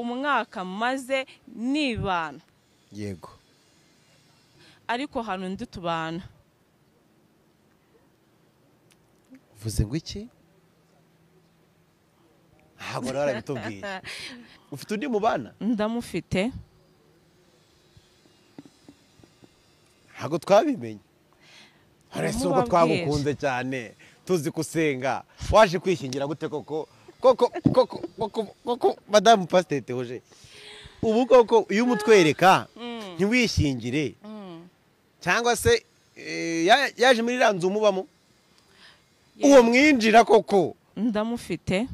umwaka maze nibana. Yego. Ariko hari undi tubana. Uvuze ngo iki? Ntabwo rero arabitubwiye. Ufite undi mubana? Ndamufite. Ntabwo twabimenye. Uretse ubwo twagukunze cyane? Tuzi gusenga. Waje kwishingira gute koko? Koko koko koko koko madamu pasiteri tehoje ubu koko iyo umutwereka ntiwishingire cyangwa se ya- yaje muri iriya nzu mubamo uwo mwinjira koko ndamufite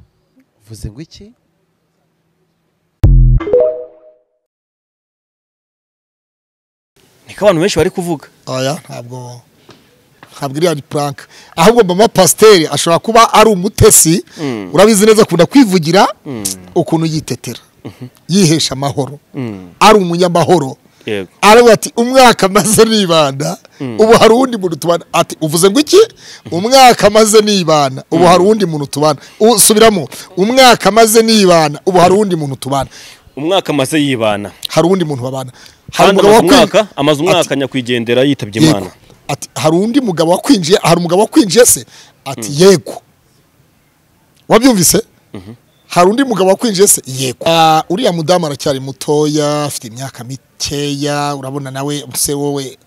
uvuze ngo iki niko abantu benshi bari kuvuga oya ntabwo ntabwo iriya ni puranka ahubwo mama pasiteri ashobora kuba ari umutesi urabizi neza akunda kwivugira ukuntu yitetera. Yihesha amahoro. Ari umunyamahoro. Aravuga ati umwaka maze nibana ubu hari uwundi muntu tubana ati uvuze ngo iki? Umwaka maze nibana. Ubu hari uwundi muntu tubana U- subiramo. Umwaka maze nibana. Ubu hari uwundi muntu tubana umwaka amaze yibana. Hari uwundi muntu babana. Hari umugabo amaze umwaka amaze nyakwigendera yitabye imana. Ati hari undi mugabo wakwinjiye hari umugabo wakwinjiye se? Ati yego. Wabyumvise? Hari undi mugabo wakwinjiye se? Yego. Ah, uriya mudamu aracyari mutoya afite imyaka mikeya urabona nawe se wowe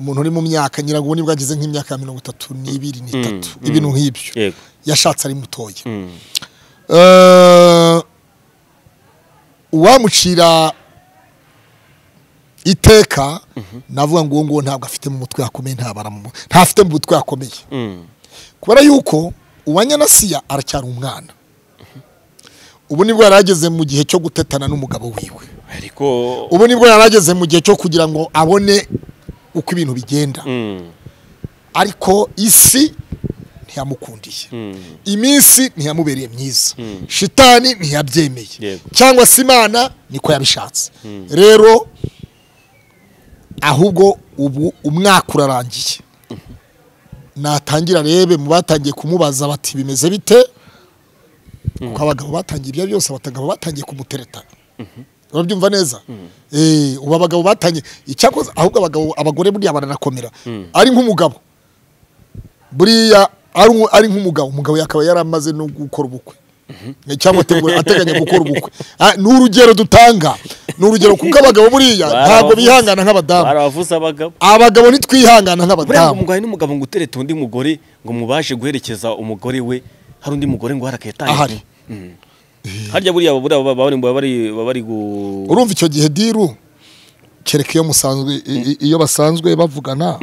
umuntu uri mu myaka nyirango ubu ni bwo ageze nk'imyaka ya mirongo itatu n'ibiri n'itatu. Mm. ibintu nk'ibyo. Yego. Yashatse ari mutoya. Mm. Eh, uwamucira iteka navuga ngo uwo nguwo ntabwo afite mu mutwe hakomeye ntafite mu mutwe hakomeye. Mm. kubera yuko uwa nyanasiya aracyari umwana. Ubu ni bwo yari ageze mu gihe cyo gutetana n'umugabo wiwe. Ariko ubu ni bwo yari ageze mu gihe cyo kugira ngo abone uko ibintu bigenda. Mm. ariko isi ntiyamukundiye. Mm. iminsi ntiyamubereye myiza. Shitani ntiyabyemeye. Cyangwa se imana niko yabishatse. Rero ahubwo ubu umwaka urarangiye natangira arebe mu batangiye kumubaza bati bimeze bite? Kuko abagabo batangiye ibyo byose abagabo batangiye kumutereta. Urabyumva neza? Eh, ubu abagabo batangiye. Icyakoze ahubwo abagabo abagore buriya baranakomera. Ari nk'umugabo. Buriya ari nk- ari nk'umugabo. Umugabo yakaba yari amaze no gukora ubukwe. Cyangwa ateganya gukora ubukwe. Ah, ni urugero dutanga. Ni urugero kuko abagabo buriya ntabwo bihangana nk'abadamu. Barabavuze abagabo. Abagabo ntitwihangana nk'abadamu. Umugabo n'umugabo ngo uterete undi mugore ngo mubashe guherekeza umugore we hari undi mugore ngo harakayatanga Ahari. harya buriya buriya baba bari gu urumva icyo gihe diru kereka iyo musanzwe iyo basanzwe bavugana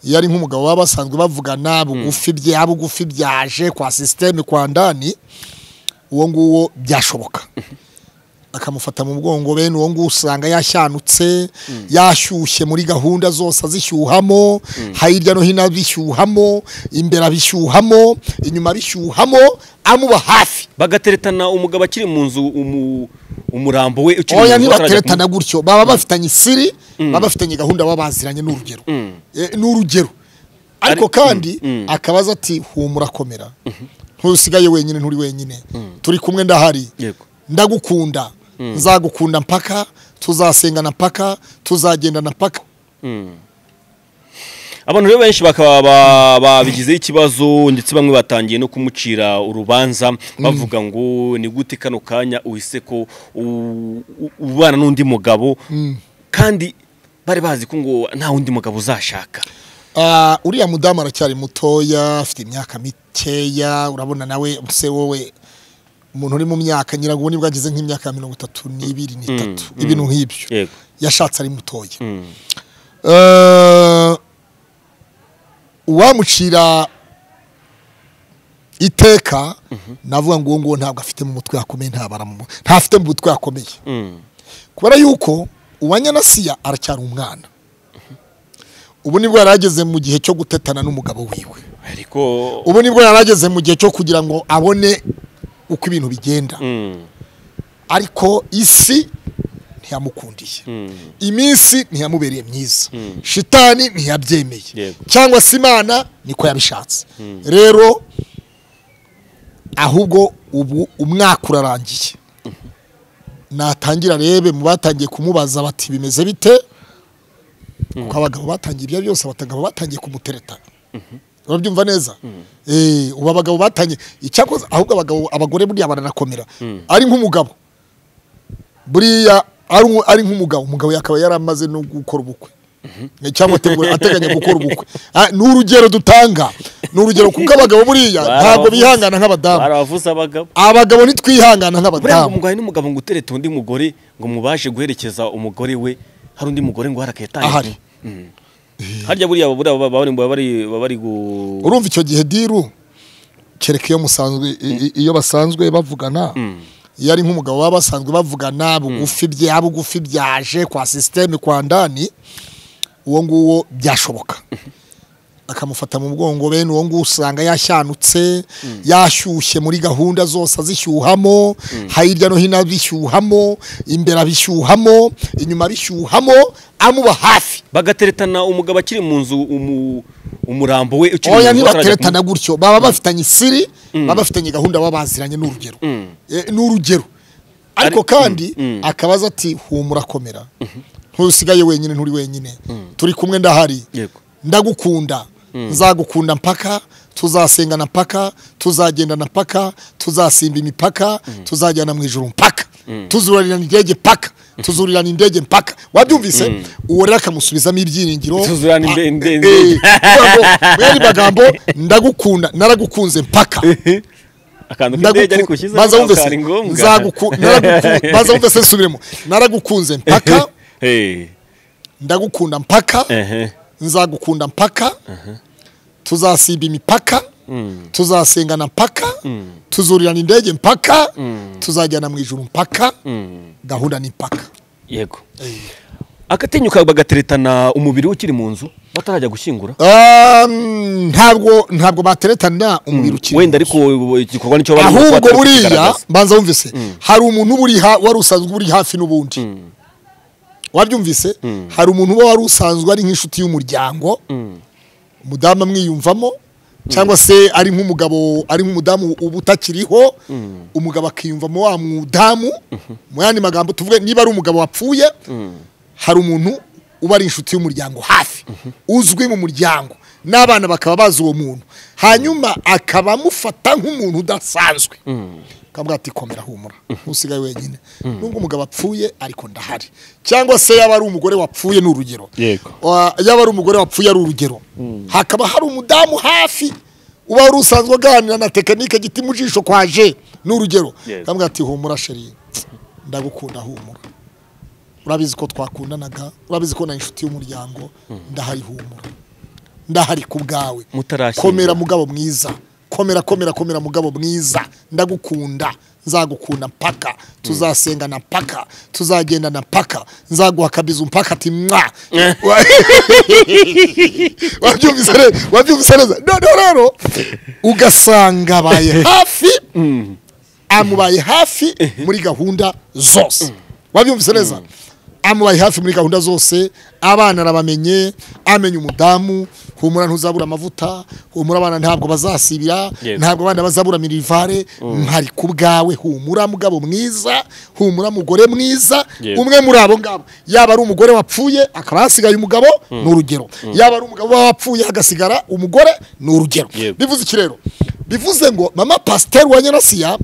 iyo ari nk'umugabo baba basanzwe bavugana bugufi bya bugufi byaje kwa sisiteme kwa ndani. Uwo nguwo byashoboka. akamufata mu mugongo bene uwo nguwo usanga yashyanutse yashyushye muri gahunda zose azishyuhamo hirya no hino abishyuhamo imbere abishyuhamo inyuma abishyuhamo amuba hafi. Bagateretana umugabo akiri mu nzu umu- umurambo we ukiri mu nzu ntibateretana gutyo. Baba bafitanye isiri baba bafitanye gahunda baba baziranye n'urugero. Eh, n'urugero. Ariko Ari- kandi mm, mm. akabaza ati humura komera. Ntusigaye wenyine nturi wenyine. Turi kumwe ndahari. Ndagukunda. Nzagukunda mpaka tuzasengana mpaka tuzagendana mpaka. Abantu rero benshi bakaba ba- babigizeho ikibazo ndetse bamwe batangiye no kumucira urubanza bavuga ngo ni gute kano kanya uhise ko ubana n'undi mugabo? Kandi bari bazi ko ngo nta wundi mugabo uzashaka. Ah, uriya mudamu aracyari mutoya afite imyaka mikeya urabona nawe se wowe umuntu uri mu myaka nyirango ubu ni bwo ageze nk'imyaka ya mirongo itatu n'ibiri n'itatu. Ibintu nk'ibyo. Yashatse ari mutoya. Mm. Eh, uwamucira iteka navuga ngo uwo nguwo ntabwo afite mu mutwe hakomeye ntafite mu mutwe hakomeye Mm. kubera yuko uwa nyanasiya aracyari umwana. Ubu ni bwo yari ageze mu gihe cyo gutetana n'umugabo wiwe. Ubu ni bwo yari ageze mu gihe cyo kugira ngo abone uko ibintu bigenda. Mm. ariko isi ntiyamukundiye Mm. iminsi ntiyamubereye myiza. Shitani ntiyabyemeye. Cyangwa se imana niko yabishatse. Rero ahubwo ubu umwaka urarangiye. Natangira arebe mu batangiye kumubaza bati bimeze bite? Kuko abagabo batangiye ibyo byose abagabo batangiye kumutereta urabyumva neza? Eh, ubu abagabo batangiye icyakoze ahubwo abagabo abagore buriya baranakomera. Ari nk'umugabo. Buriya ari nk- ari nk'umugabo. Umugabo yakaba yaramaze no gukora ubukwe. Cyangwa ategura- ateganya gukora ubukwe. Ah, ni urugero dutanga. Ni urugero kuko abagabo buriya ntabwo bihangana nk'abadamu. Abagabo. Ntitwihangana nk'abadamu. Umugabo n'umugabo ngo uterete undi mugore ngo mubashe guherekeza umugore we hari undi mugore ngo harakayetanye Ahari. Harya buriya buriya baba bari gu urumva icyo gihe diru kereka iyo musanzwe iyo basanzwe bavugana iyo ari nk'umugabo baba basanzwe bavugana bugufi bya bugufi byaje kwa sisiteme kwa ndani uwo nguwo byashoboka. Akamufata mu mugongo bene uwo nguwo usanga yashyanutse yashyushye muri gahunda zose azishyuhamo hirya no hino abishyuhamo imbere abishyuhamo inyuma abishyuhamo amuba hafi. Bagateretana umugabo akiri mu nzu umu- umurambo we ukiri oya mu nzu ntibateretana gutyo. Baba bafitanye isiri baba bafitanye gahunda baba baziranye n'urugero. Eh, n'urugero. Ariko Ari- kandi Mm, mm. akabaza ati humura komera. Ntusigaye wenyine nturi wenyine. Turi kumwe ndahari. Ndagukunda. Nzagukunda mpaka tuzasengana mpaka tuzagendana mpaka tuzasimba imipaka tuzajyana mu ijuru mpaka. Tuzurirana indege mpaka. Tuzurirana indege mpaka. Wabyumvise? Uwo rero akamusubizamo ibyiringiro. Eh, indege. yandi magambo ndagukunda naragukunze mpaka. Akantu k'indege ariko ushyizeho maze wumve se kari ngombwa. nzaguku- naraguku- maze wumve se nsubiremo. Naragukunze mpaka. Ndagukunda mpaka. Nzagukunda mpaka. Tuzasimba imipaka. Tuzasengana mpaka tuzurirana indege mpaka tuzajyana mu ijuru mpaka gahunda ni mpaka. Yego. Agatenyuka bagateretana umubiri ukiri mu nzu batarajya gushyingura? Um, ntabwo ntabwo bateretana umubiri ukiri wenda ariko igikorwa ni cyo bari ahubwo buriya mbanza wumvise hari umuntu uba uri ha- wari usanzwe uri hafi n'ubundi. Wabyumvise hari umuntu uba wari usanzwe ari nk'inshuti y'umuryango umudamu amwiyumvamo cyangwa se ari nk'umugabo ari nk'umudamu uba utakiriho umugabo akiyumvamo wa mudamu mu yandi magambo tuvuge niba ari umugabo wapfuye hari umuntu uba ari inshuti y'umuryango hafi uzwi mu muryango. N'abana bakaba bazi uwo muntu. Hanyuma akaba amufata nk'umuntu udasanzwe. Akavuga ati komera humura ntusigaye wenyine. Nubwo umugabo apfuye ariko ndahari. Cyangwa se yaba ari umugore wapfuye ni urugero. Yaba ari umugore wapfuye ari urugero. Hakaba hari umudamu hafi uba wari usanzwe aganira na tekinike giti mu jisho kwaje ni urugero. Akavuga ati humura sheri ndagukunda humura. Urabizi ko twakundanaga? Urabizi ko na inshuti y'umuryango? Ndahari humura. Ndahari ku bwawe. Komera mugabo mwiza. Komera komera komera mugabo mwiza. Ndagukunda. Nzagukunda mpaka. Tuzasengana mpaka. Tuzagendana mpaka. Nzaguha akabizu mpaka ati mwa wabyumvise neza wabyumvise neza. Noneho rero ugasanga abaye hafi. Amubaye hafi muri gahunda zose. Wabyumvise neza. Amubaye hafi muri gahunda zose abana arabamenye amenya umudamu humura ntuzabura amavuta humura abana ntabwo bazasibira ntabwo abana bazabura minivare mpari ku bwawe humura mugabo mwiza humura mugore mwiza umwe muri abo ngabo. Yaba ari umugore wapfuye akaba hasigaye umugabo ni urugero. Yaba ari umugabo wapfuye hagasigara umugore ni urugero. Bivuze iki rero? Bivuze ngo mama pasiteri wa nyarasiya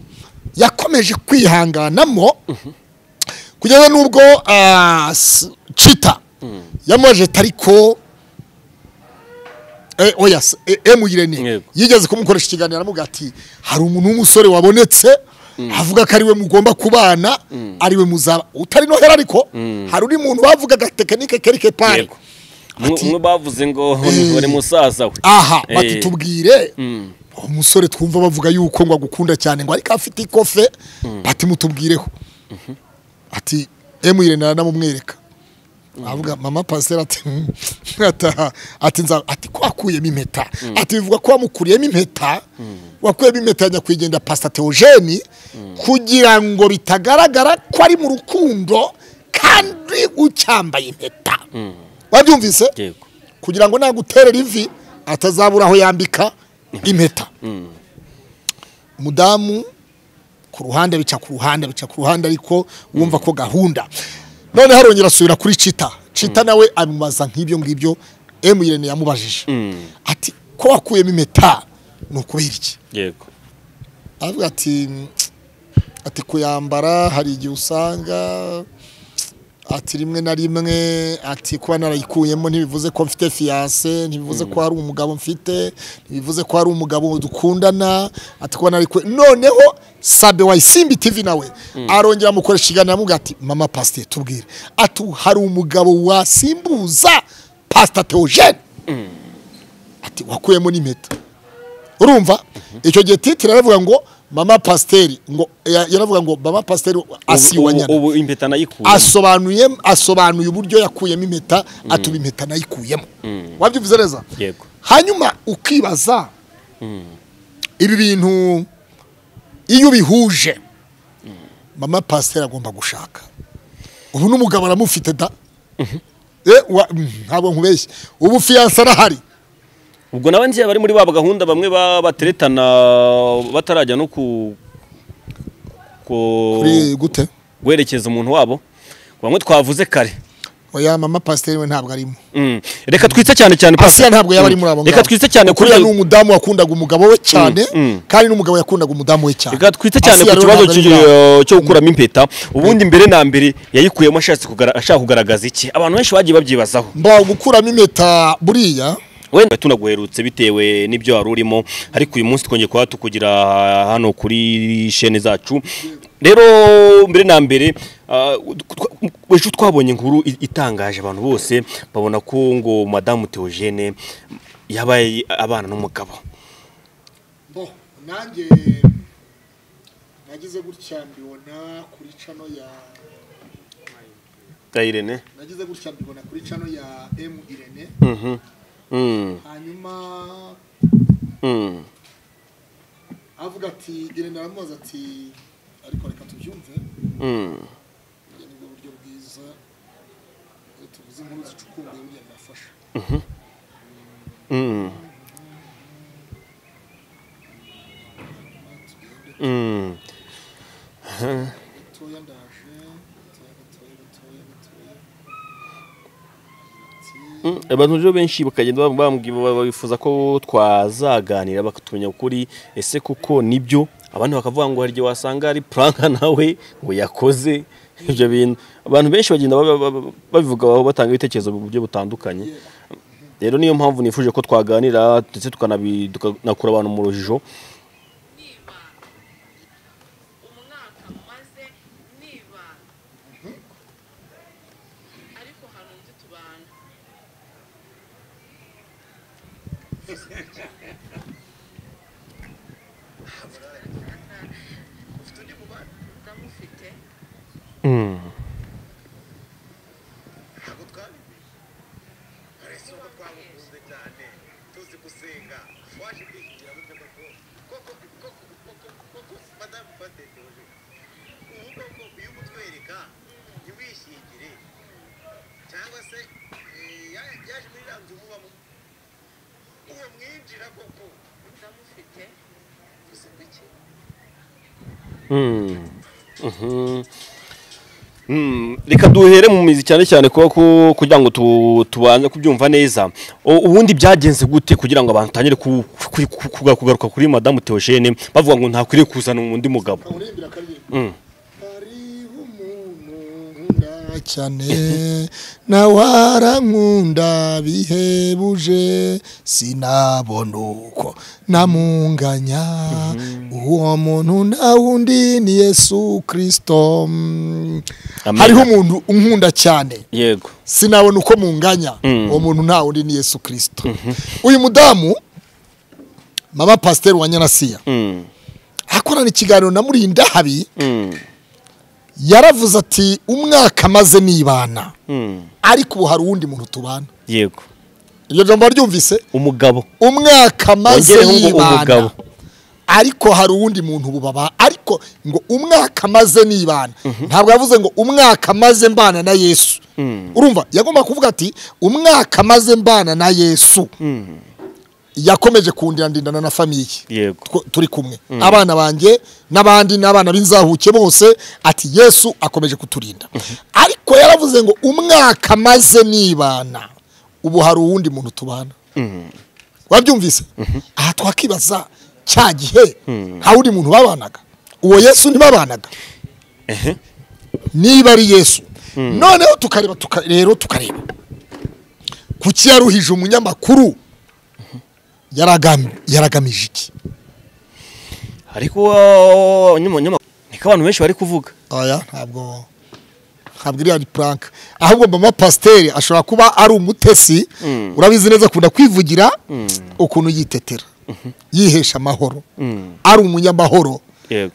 yakomeje kwihanganamo kugeza n'ubwo ah, s- cita yamubaje ariko eh, oya s- eh, emu irene. Yego. yigeze kumukoresha ikiganiro aramuga ati hari umuntu w'umusore wabonetse? Avuga ko ari we mugomba kubana ari we muzaba. Utari nohera ariko hari undi muntu bavugaga tekinike kerike Yego. Umwe- bavuze ngo Eh. uri musaza we. aha Eh. bati tubwire. Umusore twumva bavuga yuko ngo agukunda cyane ngo ariko afite ikofe bati mutubwireho. Ati emu irene aranamumwereka avuga mama pasiteri ati "Hmm." Ati nza ati ko wakuyemo impeta ati bivuga ko wamukuriyemo impeta. Wakuyemo impeta ya nyakwigendera pasita teogeni kugira ngo bitagaragara ko ari mu rukundo kandi ucyambaye impeta. Wabyumvise? Kugira ngo naguterera ivi atazabura aho yambika impeta. Umudamu ku ruhande bica ku ruhande bica ku ruhande ariko wumva ko gahunda. None harongera asubira kuri cita cita nawe amubaza nk'ibyo ngibyo emu irene yamubajije. Ati ko wakuyemo impeta ni ukubera iki? Yego. Aravuga ati ati kuyambara hari igihe usanga ati rimwe na rimwe ati kuba narayikuyemo ntibivuze ko mfite fiyanse ntibivuze ko hari umugabo mfite ntibivuze ko hari umugabo dukundana. Ati kuba narayikuye noneho sabe wa isimbi tv nawe arongera amukoresha ikiganiro ati mama pasiteri tubwire. Ati hari umugabo wasimbuza pasita teogene ati wakuyemo n'impeta. Urumva? Icyo gihe titire aravuga ngo mama pasiteri ngo ya- yaravuga ngo mama pasiteri asi Ubu- wa ubu- nyana ubu impeta nayikuye asobanuye asobanuye uburyo yakuyemo impeta atuma impeta nayikuyemo. Wabyumvise neza? Yego. Hanyuma ukibaza ibi bintu iyo ubihuje mama pasiteri agomba gushaka. Ubu n'umugabo aramufite da? Eh, wa- mm, ntabwo nkubeshye. Ubu fiyanse arahari. Ubwo nawe nzi bari muri ba gahunda bamwe ba- bateretana batarajya no ku ku- kuri gute? Guherekeza umuntu wabo. Bamwe twavuze kare. Oya mama pasiteri we ntabwo arimo. Mm. reka twitse cyane cyane asiya Pastor. ntabwo yaba ari Mm. muri abo reka twitse cyane kuri ni umudamu wakundaga umugabo we cyane Mm, mm. kandi n'umugabo yakundaga umudamu we cyane. Reka twite cyane ku kibazo cy'icyo- cyo gukuramo impeta. Ubundi mbere na mbere yayikuyemo ashaka kugaragaza iki. Abantu benshi bagiye babyibazaho. Mba gukuramo impeta buriya wenda tunaguherutse bitewe n'ibyo wari urimo ariko uyu munsi twongeye kuba tukugira hano kuri shene zacu. Rero mbere na mbere ah, ejo twabonye inkuru itangaje abantu bose babona ko ngo madamu Theogene yabaye abana n'umugabo. Nanjye nagize gutya mbibona kuri cano ya Irene. Nagize gutya mbibona kuri cano ya emu irene. Mhm. Hanyuma Mm. avuga ati irene aramubaza ati ariko reka tubyumve Mm. Ubu ni bwo buryo bwiza iyo tuvuze inkuru zicukumbuye buriya birafasha Mm. Abantu rero benshi bakagenda bifuza ko twazaganira bakatumenya ukuri. Ese kuko ni byo? Abandi bakavuga ngo hari igihe wasanga ari pranka nawe ngo yakoze. Ibyo bintu. Abantu benshi bagenda babivuga batanga ibitekerezo mu buryo butandukanye. Rero niyo mpamvu nifuje ko twaganira ndetse tukanakura abantu mu rujijo umwaka maze nibana ariko hari undi tubana ndamufite Mm. ntabwo twabimenye uretse uko twamukunze cyane tuzi gusenga waje kwishyura gute koko koko koko koko koko madamu pasiteri tewoje ubu koko iyo umutwereka ntiwishyingire cyangwa se eh, ya- yaje muri iriya nzu mubamo uwo mwinjira koko ndamufite reka duhere mu mizi cyane cyane kuba ku- kugira ngo tu- tubanze kubyumva neza. Ubundi byagenze gute kugira ngo abantu batangire ku- ku- ku- kuga- kugaruka kuri madamu Theogene bavuga ngo ntakwiriye kuzana undi mugabo uririmbira akaririmbo Mm. hariho umuntu nkunda cyane. Nawe arankunda bihebuje sinabona uko namunganya. Uwo muntu nta wundi ni yesu kirisito hariho umuntu unkunda cyane. Yego. Sinabona uko munganya. Mm. uwo muntu nta wundi ni yesu kirisito uyu mudamu mama pasiteri wa nyanasiya Mm. akorana ikiganiro na murinda habi Mm. Yaravuze ati umwaka amaze nibana. Mm. ariko ubu hari uwundi muntu tubana. Yego. Iryo jambo waryumvise? Umugabo. Umwaka amaze nibana. ariko hari uwundi muntu ubu baba. Ariko ngo umwaka amaze nibana. Ntabwo yavuze ngo umwaka amaze mbana na yesu. Mm. urumva? Yagomba kuvuga ati umwaka amaze mbana na yesu. Mm. Yakomeje kundindana na famiye turi kumwe. Abana banjye n'abandi n'abana b'inzahuke bose ati yesu akomeje kuturinda. Ariko yaravuze ngo umwaka maze nibana ubu hari uwundi muntu tubana. Wabyumvise? Aha twakibaza cya gihe nta wundi muntu babanaga. Uwo yesu ntibabanaga. Niba ari yesu. Noneho tukareba tuka- rero tukareba. Kuki yaruhije umunyamakuru? Yaragamije iki ariko nyuma nyuma niko abantu benshi bari kuvuga. Oya ntabwo ntabwo iriya ni puranka ahubwo mama pasiteri ashobora kuba ari umutesi urabizi neza akunda kwivugira ukuntu yitetera. Yihesha amahoro. Ari umunyamahoro.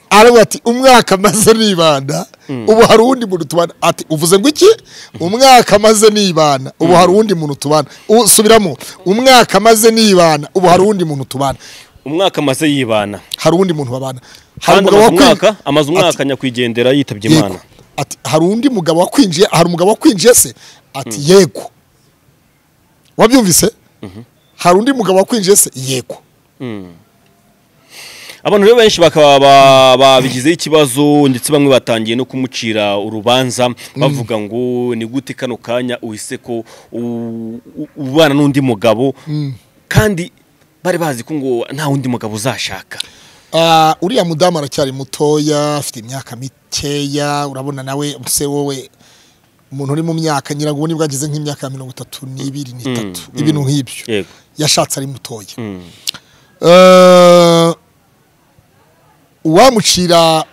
Aravuga ati umwaka maze nibana ubu hari uwundi muntu tubana ati uvuze ngo iki? Umwaka maze nibana. Ubu hari uwundi muntu tubana U- subiramo. Umwaka maze nibana. Ubu hari uwundi muntu tubana umwaka amaze yibana. Hari uwundi muntu babana hari umugabo amaze umwaka amaze umwaka nyakwigendera yitabye imana. Ati hari undi mugabo wakwinjiye hari umugabo wakwinjiye se? Ati yego. Wabyumvise? Hari undi mugabo wakwinjiye se? Yego. Abantu rero benshi bakaba ba- babigizeho ikibazo ndetse bamwe batangiye no kumucira urubanza bavuga ngo ni gute kano kanya uhise ko ubana n'undi mugabo? Kandi bari bazi ko ngo nta wundi mugabo uzashaka. Ah, uriya mudamu aracyari mutoya afite imyaka mikeya urabona nawe se wowe umuntu uri mu myaka nyirago ni bwo ageze nk'imyaka ya mirongo itatu n'ibiri n'itatu. Ibintu nk'ibyo. Yashatse ari mutoya. Mm. Eh, uwamucira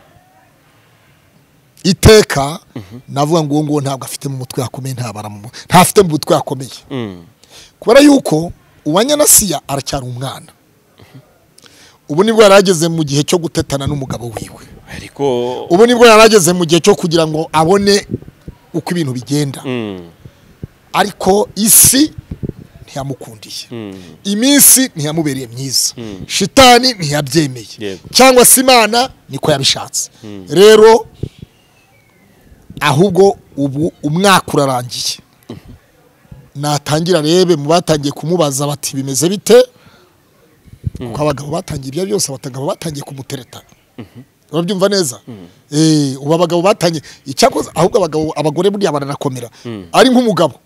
iteka navuga ngo uwo nguwo ntabwo afite mu mutwe hakomeye ntafite mu mutwe hakomeye. Mm. kubera yuko uwa nyanasiya aracyari umwana. Ubu ni bwo yari ageze mu gihe cyo gutetana n'umugabo wiwe. Ariko ubu ni bwo yari ageze mu gihe cyo kugira ngo abone uko ibintu bigenda. Mm. ariko isi ntiyamukundiye Mm. iminsi ntiyamubereye myiza. Shitani ntiyabyemeye. Cyangwa se imana niko yabishatse. Rero ahubwo ubu umwaka urarangiye. Natangira arebe mu batangiye kumubaza bati bimeze bite? Kuko abagabo batangiye ibyo byose abagabo batangiye kumutereta. Urabyumva neza? Eh, ubu abagabo batangiye. Icyakoze ahubwo abagabo abagore buriya baranakomera. Ari nk'umugabo.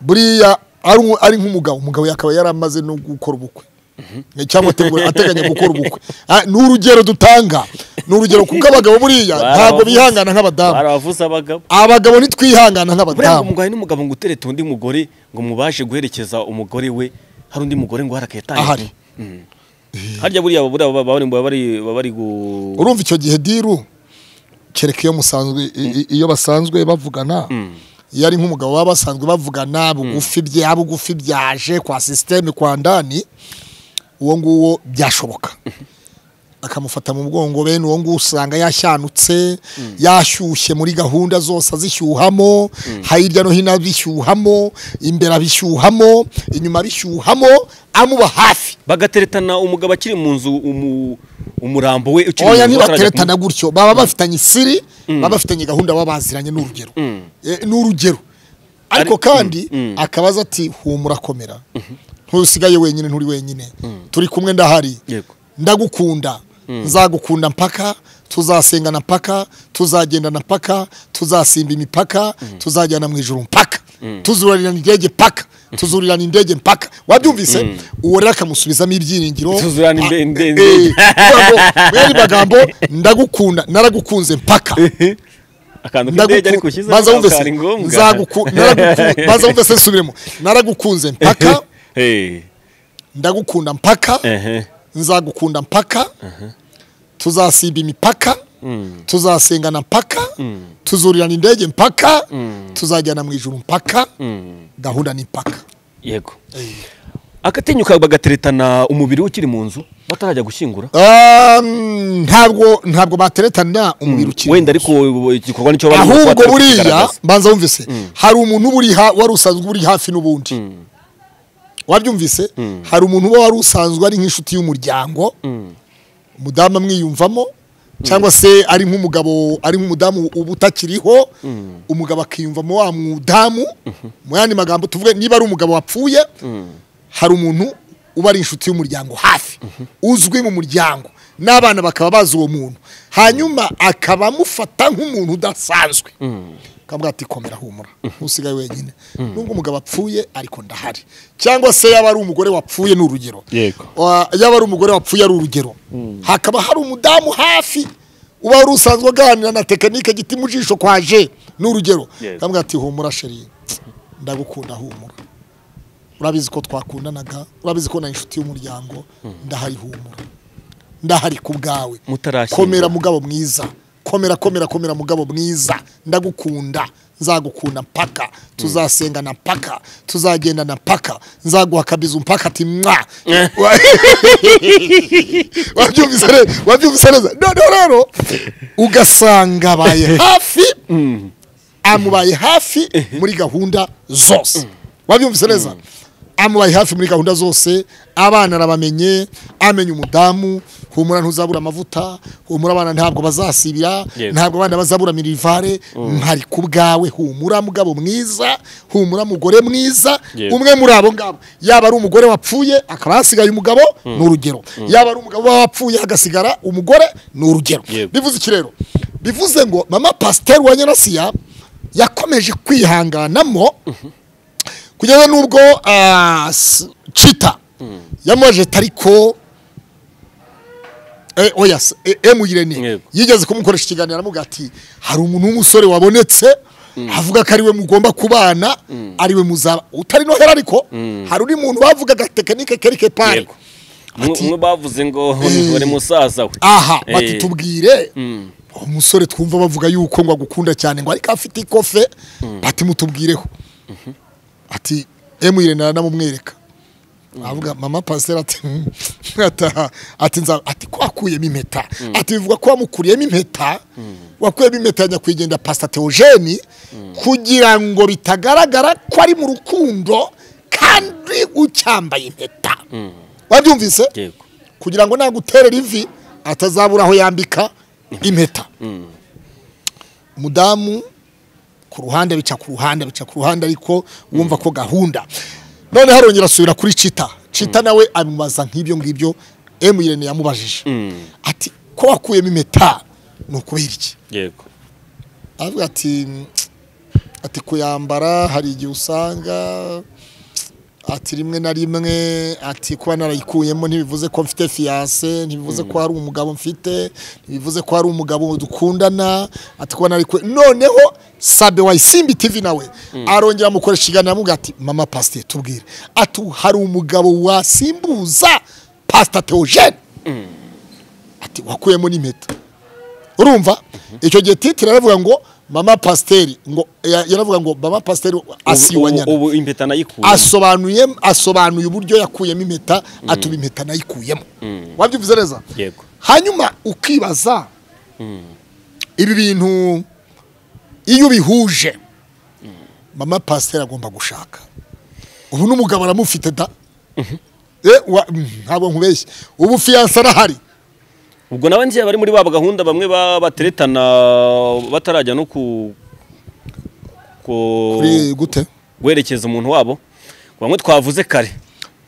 Buriya ari nk- ari nk'umugabo. Umugabo yakaba yaramaze no gukora ubukwe. Cyangwa ategura- ateganya gukora ubukwe. Ah, ni urugero dutanga. Ni urugero kuko abagabo buriya ntabwo bihangana nk'abadamu. Abagabo. Ntitwihangana nk'abadamu. Umugabo n'umugabo ngo uterete undi mugore ngo mubashe guherekeza umugore we hari undi mugore ngo Ahari. harya buriya buriya baba bari gu urumva icyo gihe diru kereka iyo musanzwe iyo basanzwe bavugana iyo ari nk'umugabo baba basanzwe bavugana bugufi bya bugufi byaje kwa sisiteme kwa ndani uwo nguwo byashoboka. Akamufata mu mugongo bene uwo nguwo usanga yashyanutse yashyushye muri gahunda zose azishyuhamo hirya no hino abishyuhamo imbere abishyuhamo inyuma abishyuhamo amuba hafi. Bagateretana umugabo akiri mu nzu umu- umurambo we oya ntibateretana gutyo baba bafitanye isiri baba bafitanye gahunda baba baziranye n'urugero. Eh, ni urugero ariko Ari- kandi mm, mm. akabaza ati humura komera. Ntusigaye wenyine nturi wenyine. Turi kumwe ndahari. Ndagukunda. Nzagukunda mpaka tuzasengana mpaka tuzagendana mpaka tuzasimba imipaka tuzajyana mu ijoro mpaka. Tuzurirana indege mpaka. Tuzurirana indege mpaka. Wabyumvise? Uwo rero akamusubizamo ibyiringiro. Eh, indege. yandi magambo ndagukunda naragukunze mpaka. Akantu k'indege ariko wumve se wumve nsubiremo. Naragukunze mpaka. Ndagukunda mpaka. Nzagukunda mpaka. Tuzasimba imipaka. Tuzasengana mpaka tuzurirana indege mpaka tuzajyana mu ijuru mpaka gahunda ni mpaka. Yego. Akatinyuka bagateretana umubiri ukiri mu nzu batarajya gushyingura? Um, ntabwo ntabwo bateretana umubiri ukiri wenda ariko igikorwa ni cyo bari ahubwo buriya mbanza wumvise hari umuntu uba uri ha- wari usanzwe uri hafi n'ubundi. Wabyumvise hari umuntu uba wari usanzwe ari nk'inshuti y'umuryango umudamu amwiyumvamo cyangwa se ari nk'umugabo ari nk'umudamu uba utakiriho umugabo akiyumvamo wa mudamu mu yandi magambo tuvuge niba ari umugabo wapfuye hari umuntu uba ari inshuti y'umuryango hafi uzwi mu muryango n'abana bakaba bazi uwo muntu. Hanyuma akaba amufata nk'umuntu udasanzwe. Akavuga ati komera humura. Ntusigaye wenyine. Nubwo umugabo apfuye ariko ndahari. Cyangwa se yaba ari umugore wapfuye ni urugero. Yaba ari umugore wapfuye ari urugero. Hakaba hari umudamu hafi. Uba wari usanzwe aganira na tekinike giti mu jisho kwaje ni urugero. Yego. akavuga ati humura sheri ndagukunda humura. Urabizi ko twakundanaga? Urabizi ko na inshuti y'umuryango? Ndahari humura. Ndahari ku bwawe. Komera mugabo mwiza. Komera komera komera mugabo mwiza. Ndagukunda. Nzagukunda mpaka. Tuzasengana mpaka. Tuzagendana mpaka. Nzaguha akabizu mpaka ati mwa wabyumvise neza wabyumvise neza noneho rero ugasanga abaye hafi. Amubaye hafi muri gahunda zose. Wabyumvise neza? Amubaye hafi muri gahunda zose abana arabamenye amenya umudamu humura ntuzabura amavuta humura abana ntabwo bazasibira ntabwo abana bazabura minivare mpari ku bwawe. Humura mugabo mwiza humura mugore mwiza umwe muri abo ngabo. Yaba ari umugore wapfuye akaba hasigaye umugabo ni urugero. Yaba ari umugabo wapfuye hagasigara umugore ni urugero. Bivuze iki rero? Bivuze ngo mama pasiteri wa nyarasiya yakomeje kwihanganamo kugeza n'ubwo ah, cita yamubaje tariko eh, oya s- eh, emu irene Yego. yigeze kumukoresha ikiganiro aramubwira ati hari umuntu w'umusore wabonetse? Avuga ko ari we mugomba kubana ari we muzaba. Utari nohera ariko hari undi muntu bavugaga tekinike kerike pare Yego. Mwe- Ati- mwe bavuze ngo Eh. uri musaza we. Aha Eh. bati tubwire. Mm. umusore twumva bavuga yuko ngo agukunda cyane ngo ariko afite ikofe bati mutubwireho. Ati emu irene aranamumwereka avuga mama pasiteri ati "Hmm." Ati nza ati ko wakuyemo impeta ati bivuga ko wamukuriyemo impeta. Wakuyemo impeta ya nyakwigendera pasita teogeni kugira ngo bitagaragara ko ari mu rukundo kandi ucyambaye impeta. Wabyumvise? Kugira ngo naguterera ivi atazabura aho yambika impeta. umudamu ku ruhande bica ku ruhande bica ku ruhande ariko wumva ko gahunda. None harongera asubira kuri cita cita nawe amubaza nk'ibyo ngibyo emu irene yamubajije. Mm. ati ko wakuyemo impeta ni ukubera iki? Yego. avuga ati ati kuyambara hari igihe usanga ati rimwe na rimwe ati kuba narayikuyemo ntibivuze ko mfite fiyanse ntibivuze ko hari umugabo mfite ntibivuze ko hari umugabo dukundana ati kuba narayikuye. Noneho sabe wa isimbi tv nawe. Arongera amukoresha ikiganiro aramubwira ati mama pasiteri tubwire. Ati hari umugabo wasimbuza pasita teogene ati wakuyemo n'impeta. Urumva? Icyo gihe titire aravuga ngo mama pasiteri ngo ya- yaravuga ngo mama pasiteri asi Ubu- impeta nayikuye asobanuye asobanuye uburyo yakuyemo impeta atuma impeta nayikuyemo. Wabyumvise neza? Yego. hanyuma ukibaza ibi bintu iyo ubihuje mama pasiteri agomba gushaka. Ubu n'umugabo aramufite da. Eh, ntabwo nkubeshye. Ubu fiyanse arahari. Ubwo nawe ngiye bari muri ba gahunda bamwe ba- bateretana batarajya no ku ku kuri gute? guherekeza umuntu wabo. Bamwe twavuze kare.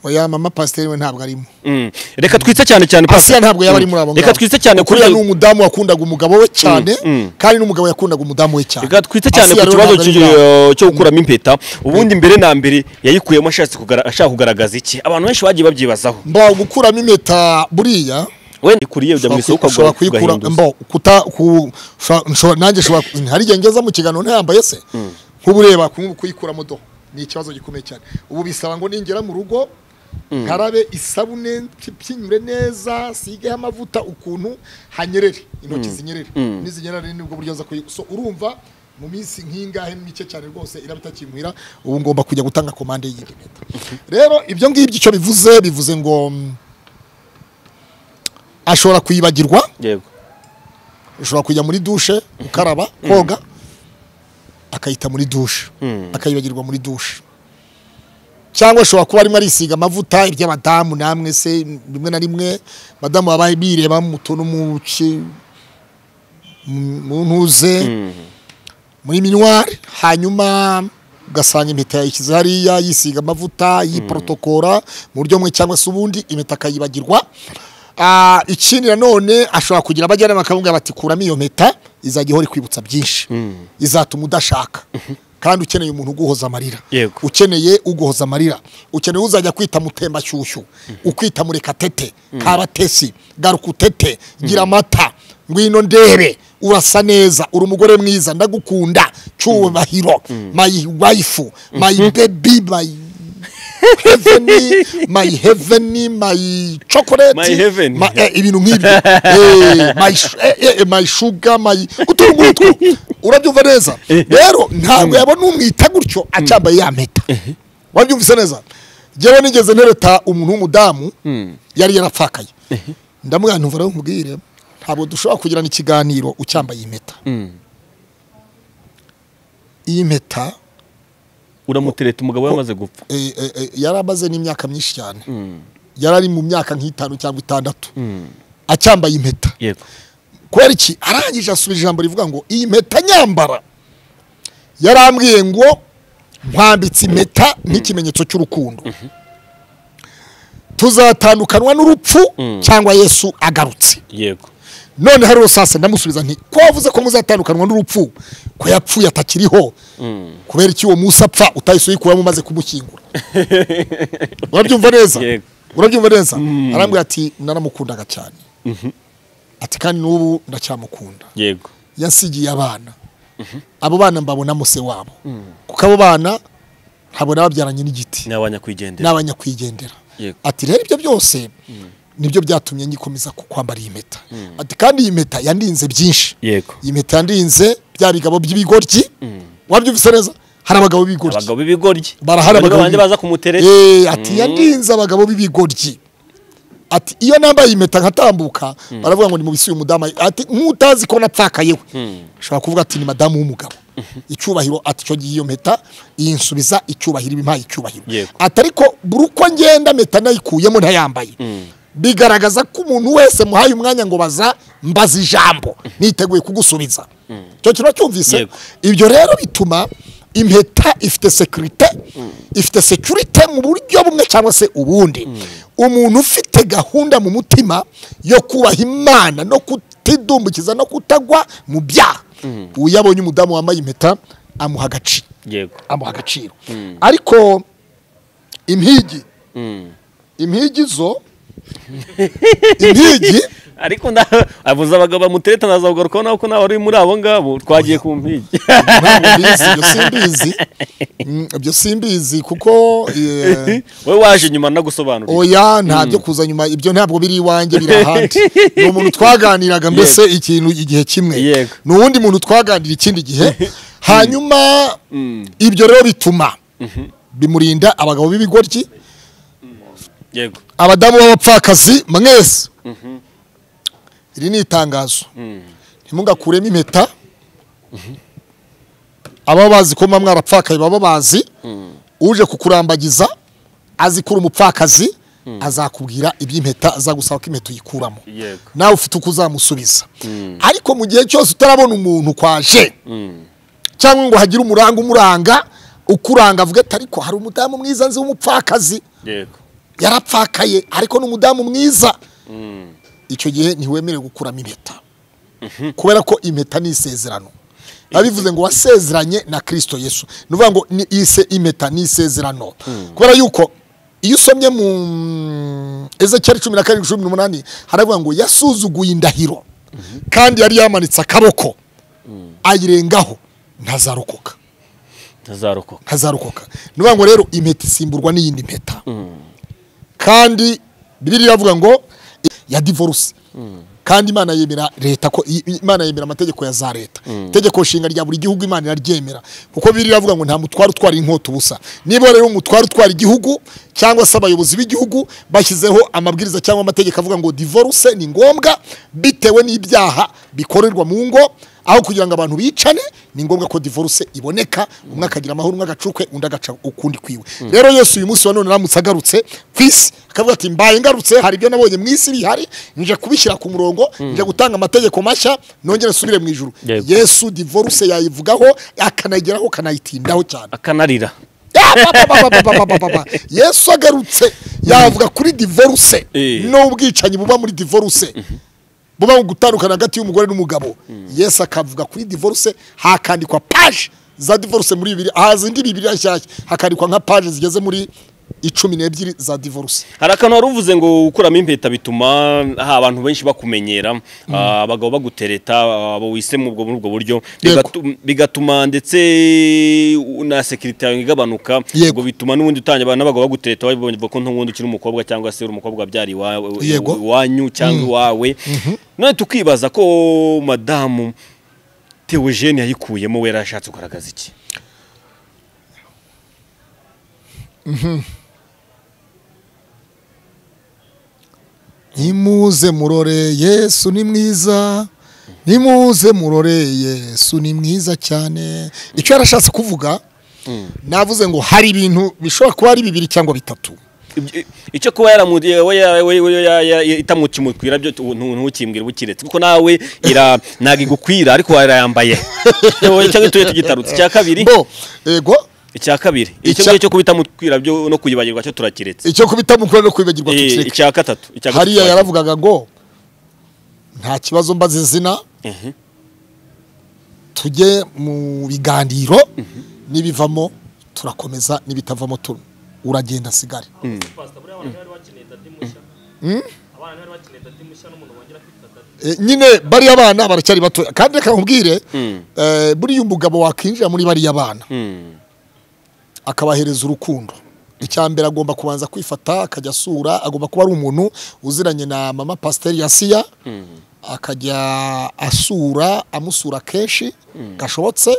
Oya mama pasiteri we ntabwo arimo. Mm. reka twitse cyane cyane asiya Pastor. ntabwo yaba ari Mm. muri abo reka twitse cyane kuri kuriya ni umudamu wakundaga umugabo we cyane Mm, mm. kandi n'umugabo yakundaga umudamu we cyane. Reka twite cyane ku kibazo cy'igi- cyo gukuramo impeta. Ubundi mbere na mbere yayikuyemo ashaka kugaragaza iki? Abantu benshi bagiye babyibazaho. Mba gukuramo impeta buriya wenda ikuriye ujya mu isoko ushobora kuyikura. mbo kuta ku ushobora- nanjye nshobora hari igihe ngeza mu kiganiro ntayambaye se? Nk'ubu ureba kuyikuramo do ni ikibazo gikomeye cyane. Ubu bisaba ngo ningera mu rugo nkarabe isabune mpyinyure neza sigeho amavuta ukuntu hanyerere intoki zinyerere. Nizinyerere ni bwo buryo nza kuyi so urumva mu minsi nk'ingahe mike cyane rwose iraba itakimuhira ubu ngomba kujya gutanga komande mpeta rero ibyo ngibyo icyo bivuze bivuze ngo mm, ashobora kuyibagirwa yego. Ushobora kujya muri dushe ukaraba koga akayita muri dushe akayibagirwa muri dushe cyangwa ashobora kuba arimo arisiga amavuta iby'abadamu namwe se rimwe na rimwe madamu baba bireba mu tuntu mu ntuze muri minwari hanyuma ugasanga impeta yayishyize hariya yisiga amavuta yiporotokora mu buryo bumwe cyangwa se ubundi impeta akayibagirwa. Ah, ikindi nanone ashobora kugira abajyanama bakamubwira bati kuramo iyo mpeta izajya ihora ikwibutsa byinshi. Izatuma udashaka. Kandi ukeneye umuntu uguhoza amarira. Ukeneye uguhoza amarira. Ukeneye uzajya kwita mutembashyushyu ukwita murekatete kabatesi garuka utete gira amata ngwino ndebe urasa neza. Uri umugore mwiza. Ndagukunda. Cyubahiro. My wife. My baby. My heaveni my heaveni my chocolate. My heaven. my- eh, ibintu nk'ibyo. Eh, my sh- eh, my utuntu ngutwo urabyumva neza. Rero ntabwo yabona umwita gutyo acyambaye ya mpeta. Wabyumvise neza? Njyewe nigeze ntereta umuntu w'umudamu yari yarapfakaye. Ndamubwira ntumva rero nkubwire ntabwo dushobora kugirana ikiganiro ucyambaye impeta iyi mpeta uramutereta umugabo yamaze gupfa. eh, eh, eh, yari amaze n'imyaka myinshi cyane. Yari ari mu myaka nk'itanu cyangwa itandatu. Acyambaye impeta yego. Kubera iki? Arangije asubira ijambo rivuga ngo iyi mpeta nyambara. Yarambwiye ngo nkwambitse impeta nk'ikimenyetso cy'urukundo. Tuzatandukanwa n'urupfu cyangwa yesu agarutse. Yego. None hariho sasa ndamusubiza nti ko wavuze ko muzatandukanwa n'urupfu? Ko yapfuye atakiriho? Kubera iki uwo munsi apfa utahise uyikuramo umaze kumushyingura? Urabyumva neza? Urabyumva neza? Arambwira ati naramukundaga cyane. Ati kandi n'ubu ndacyamukunda yego. Yasigiye abana. Abo bana mbabonamo se wabo. Kuko abo bana ntabwo nababyaranye n'igiti. Ni abanyakwigendera ati rero ibyo byose ni byo byatumye ngikomeza kwambara iyi mpeta. Ati kandi iyi mpeta yandinze byinshi. Yego. Iyi mpeta yandinze bya bigabo by'ibigoryi. Wabyumvise neza? Hari abagabo b'ibigoryi. B'ibigoryi. Barahari abagabo kumutereta. Eh, ati yandinze abagabo b'ibigoryi. Ati iyo nambaye impeta nkatambuka baravuga ngo ni mu bisi uyu mudamu ati nk'utazi ko napfakayewe ashobora kuvuga ati ni madamu w'umugabo. Icyubahiro ati icyo gihe iyo mpeta yinsubiza icyubahiro ibimpaye icyubahiro. Ati ariko buri uko ngenda mpeta nayikuyemo ntayambaye. Bigaragaza ko umuntu wese muhaye umwanya ngo baza mbaza ijambo. Niteguye kugusubiza. Icyo kintu cyumvise? Ibyo rero bituma impeta ifite sekirite ifite sekirite mu buryo bumwe cyangwa se ubundi. Umuntu ufite gahunda mu mutima yo kubaha imana no kutidumbukiza no kutagwa mu byaha. Uyu yabonye umudamu wambaye impeta amuha agaciro. Amuha agaciro. Ariko impigi. Mm. impigi zo impigi ariko avuze abagabo bamutereta naza kugarukaho nawe ko nawe uri muri abo ngabo twagiye ku mpigi. Ibyo simbizi Mm, kuko wowe waje nyuma nagusobanurira. Oya nta byo kuza nyuma ibyo ntabwo biri iwanjye biri ahandi. Ni umuntu twaganiraga mbese ikintu igihe kimwe. Ni uwundi muntu twaganira ikindi gihe. Hanyuma ibyo rero bituma bimurinda abagabo b'ibigoryi abadamu b'abapfakazi mwese iri ni itangazo. Ntimugakuremo impeta. Ababa bazi ko mwarapfakaye baba bazi. Uje kukurambagiza azi ko uri umupfakazi azakubwira iby'impeta azagusaba ko impeta uyikuramo. Yego. Nawe ufite uko uzamusubiza ariko mu gihe cyose utarabona umuntu kwaje cyangwa ngo hagire umuranga umuranga ukuranga avuga ati ariko hari umudamu mwiza nzi w'umupfakazi. Yego. Yarapfakaye ariko ni umudamu mwiza. Icyo gihe ntiwemerewe gukuramo impeta. Kubera ko impeta ni isezerano. Bivuze ngo wasezeranye na kirisito yesu. Ni ukuvuga ngo ni ise impeta ni isezerano. Kubera yuko iyo usomye mu ezekiyeli cumi na karindwi cumi n'umunani haravuga ngo yasuzuguye indahiro kandi yari yamanitse akaboko ayirengaho ntazarokoka. Ntazarokoka. Ntazarokoka. Ni ukuvuga ngo rero impeta isimburwa n'iyindi mpeta. Kandi bibiri iravuga ngo ya divorce. Kandi imana yemera leta ko imana yemera amategeko ya za leta. Itegeko nshinga rya buri gihugu imana iraryemera. Kuko bibiri iravuga ngo nta mutwaro utwara inkota ubusa. Niba rero umutwaro utwara igihugu cyangwa se abayobozi b'igihugu bashyizeho amabwiriza cyangwa amategeko avuga ngo divorce ni ngombwa bitewe n'ibyaha bikorerwa mu ngo aho kugira ngo abantu bicane ni ngombwa ko divorce iboneka umwe akagira amahoro umwe agacukwe undi agaca ukundi kwiwe. Rero yesu uyu munsi wa none aramutse agarutse ku isi. Akavuga ati mbaye ngarutse hari ibyo nabonye mu isi bihari nje kubishyira ku murongo nje gutanga amategeko mashya nongere nsubire mu Yego. yesu divorce yayivugaho akanayigeraho akanayitindaho cyane. Akanarira. Yesu agarutse yavuga kuri divorce. Eh. n'ubwicanyi buba muri divorce. Buba gutandukana hagati y'umugore n'umugabo. Yesu akavuga kuri divorce hakandikwa paje. Za divorce muri bibiri haza indi bibiri nshyashya. Hakandikwa nka paje zigeze muri icumi n'ebyiri za divorce. Hari akantu wari uvuze ngo gukuramo impeta bituma ha abantu benshi bakumenyera ah, abagabo bagutereta abo wise mu ubwo muri ubwo buryo bigatuma ndetse na sekirite yawe igabanuka Yego. ubwo bituma n'ubundi utangira n'abagabo bagutereta babibonye ko n'ubundi ukiri umukobwa cyangwa se uri umukobwa wabyara iwanyu cyangwa iwawe. None tukibaza ko madamu Theogene yayikuyemo we yarashatse kugaragaza iki? Nimuze murore yesu ni mwiza. Nimuze murore yesu ni mwiza cyane. Icyo yarashatse kuvuga navuze ngo hari ibintu bishobora kuba ari bibiri cyangwa bitatu. Icyo kuba yaramudiye we itamukimukwira byo tu- ntu- ntukimbwire bukiretse kuko nawe ira ntago igukwira ariko warayambaye. Icyo ngicyo tugitarutse. Icya kabiri? Bo ego icya kabiri icyo cyo kuba itamukwira byo no kuyibagirwa cyo turakiretse icyo kubita mukuru no kwibagirwa Eh, tukireka icya gatatu icya gatatu hariya yaravugaga ngo nta kibazo mbaze izina. Mhm. tujye mu biganiro n'ibivamo turakomeza n'ibitavamo tu uragenda asigare Eh, nyine bariya bana baracyari bato kandi reka nkubwire Mm. eh, buriya umugabo wakinjira muri bariya bana Mm. Akabahereza urukundo. Icya mbere agomba kubanza kwifata akajya asura agomba kuba ari umuntu uziranye na mama pasiteri yasiya Mm. akajya asura amusura kenshi gashobotse.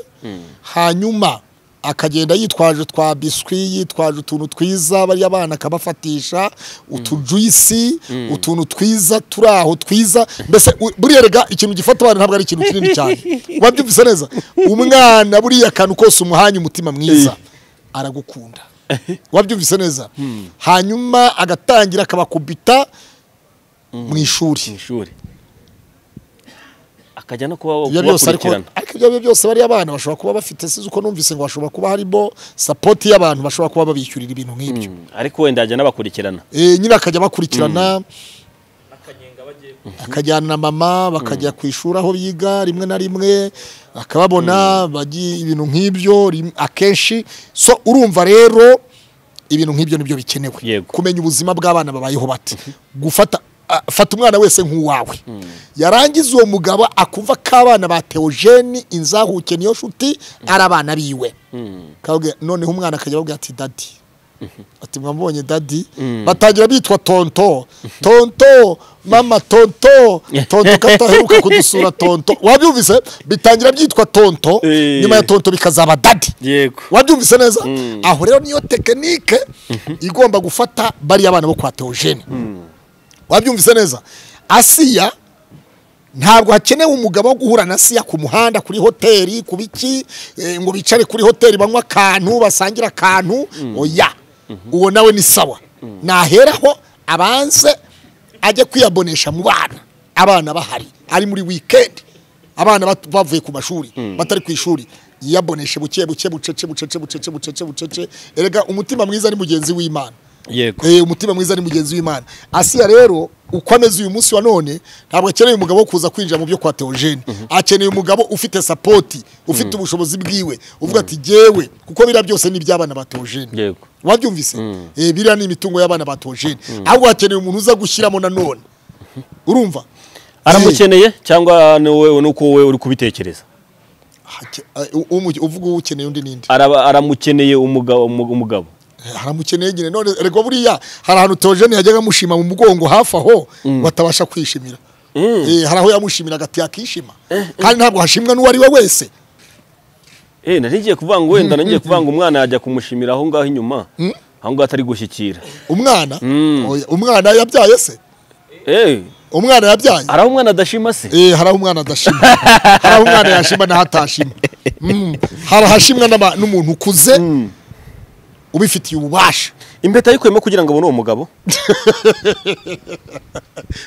Hanyuma akagenda yitwaje twa biswi yitwaje utuntu twiza bariya bana akabafatisha utujuyisi utuntu twiza turi aho twiza. Mbese buriya rega ikintu gifata abana ntabwo ari ikintu kinini cyane. Wabyumvise neza? Umwana buriya akantu kose umuhanye umutima mwiza. Aragukunda. Wabyumvise neza? Hanyuma agatangira akabakubita mu ishuri. Mu ishuri. Akajya no kuba byose ariko ibyo byose bariya bana bashobora kuba bafite sizi uko numvise ngo hashobora kuba harimo sapoti y'abantu bashobora kuba babishyurira ibintu nk'ibyo. Mm. ariko wenda yajya n'abakurikirana. Eh, nyine akajya bakurikirana. Akajyana na mama bakajya ku ishuri aho biga rimwe na rimwe akababona bagiye ibintu nk'ibyo akenshi so urumva rero ibintu nk'ibyo ni byo bikenewe. Kumenya ubuzima bw'abana babayeho bate? Gufata a- fata umwana wese nk'uwawe. Yarangiza uwo mugabo akumva ko abana ba teogeni inzahuke niyo nshuti ari abana biwe. Noneho umwana akajya ababwira ati dadi ati mwamubonye dadi batangira bitwa tonto. Tonto mama tonto. Tonto kataheruka kudusura tonto. Wabyumvise? Bitangira byitwa tonto. Eh. nyuma ya tonto bikazaba dadi yego. Wabyumvise neza? Aho rero niyo tekinike igomba gufata bariya bana bo kwa teogene wabyumvise neza? Asiya ntabwo hakenewe umugabo wo guhura na asiya ku muhanda kuri hoteli ku biki eh, ngo bicare kuri hoteli banywa akantu basangire akantu. Oya. Uwo nawe ni sawa naheraho abanze ajye kwiyabonesha mu bana abana bahari ari muri wikendi abana bavuye ku mashuri batari ku ishuri yiyaboneshe buke buke bucece bucece bucece bucece bucece erega umutima mwiza ni mugenzi w'imana Eh, umutima mwiza ni mugenzi w'imana. Asiya rero uko ameze uyu munsi wa none ntabwo akeneye umugabo wo kuza kwinjira mu byo kwa teogene akeneye umugabo ufite sapoti ufite ubushobozi bwiwe uvuga ati jyewe kuko biriya byose ni iby'abana ba teogene yego. Wabyumvise? Eh, biriya ni imitungo y'abana ba teogene ahubwo hakeneye umuntu uza gushyiramo nanone urumva? Aramukeneye cyangwa ni wowe ni uko wowe uri kubitekereza? Eh, uvuga uwo ukeneye undi Araba- aramukeneye umugabo umu- umugabo. Haramukeneye nyine none rego buriya hari ahantu teogene yajyaga amushima mu mugongo hafi aho batabasha kwishimira. Eh, hari aho yamushimiraga ati yakishima. Kandi ntabwo hashimwa n'uwo ari we wese. Eh nari ngiye kuvuga ngo wenda nari ngiye kuvuga ngo umwana yajya kumushimira aho ngaho inyuma. Aho ngaho atari gushyikira. Umwana? Mm. Oya, umwana yabyaye se? Eh. Umwana yabyaye? Hari aho umwana adashima se? Eh, hari aho umwana adashima. Hari aho umwana yashima n'aho atashima. Mm. hari ahashimwa n'umuntu ukuze? Ubifitiye ububasha. Impeta yikuyemo kugira ngo abone uwo mugabo.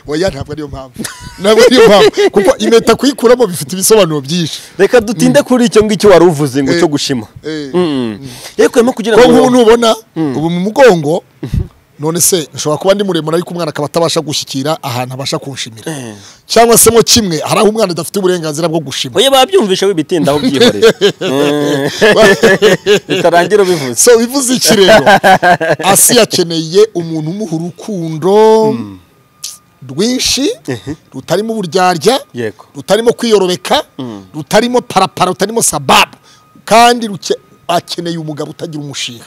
Oya ntabwo ariyo mpamvu. Ntabwo ariyo mpamvu. Kuko impeta kuyikuramo bifite ibisobanuro byinshi. Reka dutinde kuri icyo ngicyo wari uvuze ngo Eh. cyo gushima. Eh. Mm. yikuyemo kugira ko nk'ubu ngo nubona ubu mu mugongo none se nshobora kuba ndi muremure ariko umwana akaba atabasha gushyikira ahantu abasha kunshimira. Cyangwa se mo kimwe hari aho umwana adafite uburenganzira bwo gushima. Oya babyumvisha wibitindaho byihorera Mm. bitarangira ubivuze so bivuze iki rero? Asi yakeneye umuntu umuha urukundo rwinshi rutarimo uburyarya rutarimo kwiyorobeka rutarimo parapara rutarimo sababu kandi akeneye umugabo utagira umushinga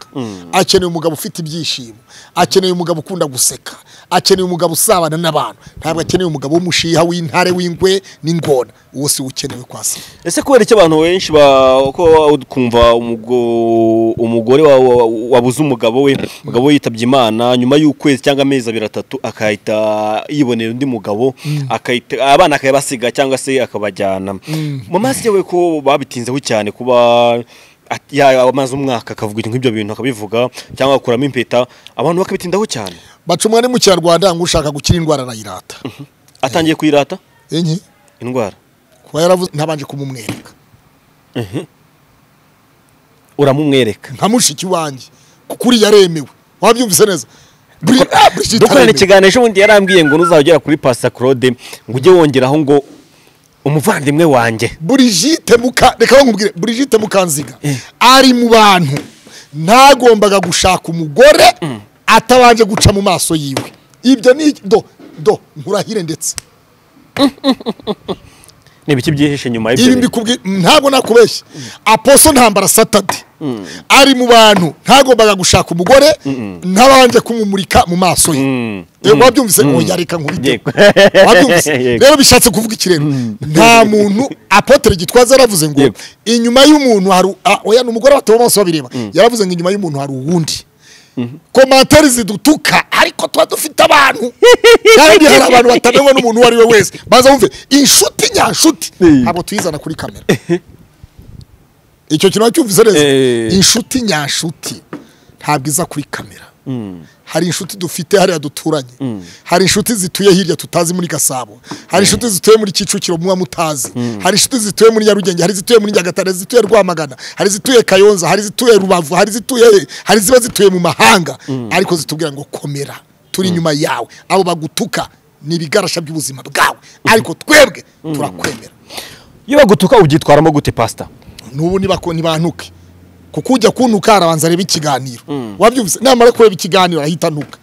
akeneye umugabo ufite ibyishimo. Akeneye umugabo ukunda guseka. Akeneye umugabo usabana n'abantu. Ntabwo akeneye umugabo w'umushiha w'intare w'ingwe n'ingona. Uwo si we ukenewe kwa se. Ese kubera icyo abantu benshi ba- ko kumva umugo- umugore wa- wa- wabuze umugabo we umugabo we yitabye imana nyuma y'ukwezi cyangwa amezi abiri atatu akahita yibonera undi mugabo akahita abana akayabasiga cyangwa se akabajyana. Mama se we ko babitinzeho cyane kuba amaze umwaka akavuga nk'ibyo bintu akabivuga cyangwa agakuramo impeta. Abantu bakabitindaho cyane. Baca umwanya mu kinyarwanda ngo ushaka gukira indwara arayirata. Atangiye kuyirata? Indwara. Kuba yaravuze ntabanje kumumwereka. Uramumwereka. Nka mushiki wanjye. Kuko uriya aremewe wabyumvise neza? Ah, dukorana aremewe. ikiganiro ejo bundi yarambwiye ngo nuzajya ugera kuri pasita claude ngo ujye wongeraho ngo umuvandimwe wanjye. Brigitte muka reka bankubwire Brigitte Mukanziga. Ari mu bantu. Ntagombaga gushaka umugore atabanje guca mu maso yiwe. Ibyo ni do do nkurahire ndetse. ni ibiki byihishe nyuma y'ibyo ntabwo nakubeshya aposo ntambara satade ari mu bantu. Ntagombaga gushaka umugore ntabanje kumumurika mu maso ye. Mm. Eh, wabyumvise? Oya reka nkubite rero bishatse kuvuga iki rero nta muntu apotere gitwaza yaravuze ngo inyuma y'umuntu hari ah, oya ni umugore bataba bose babireba. Yaravuze ngo inyuma y'umuntu hari uwundi. Komantere zidutuka ariko tuba dufite abantu. Kandi hari abantu batamenywa n'umuntu uwo ari we wese. Baza wumve inshuti nyanshuti ntabwo tuyizana kuri kamera. Icyo kintu wacyumvise neza? Eh. inshuti nyanshuti ntabwo iza kuri kamera. Hari inshuti dufite hariya duturanye. Hari inshuti zituye hirya tutazi muri gasabo. Hari inshuti zituye muri kicukiro muba mutazi. Hari inshuti zituye muri nyarugenge. Hari izituye muri nyagatare. Hari izituye rwamagana. Hari izituye kayonza. Hari izituye rubavu. Hari izituye hari ziba zituye mu mahanga. Ariko zitubwira ngo komera. Turi inyuma yawe. Abo bagutuka ni ibigarasha by'ubuzima bwawe. Ariko twebwe turakwemera. Iyo bagutuka ubyitwaramo gute pasita n'ubu ntibantuke kuko ujya kuntuka arabanza areba ikiganiro wabyumvise namara kureba ikiganiro ahita antuka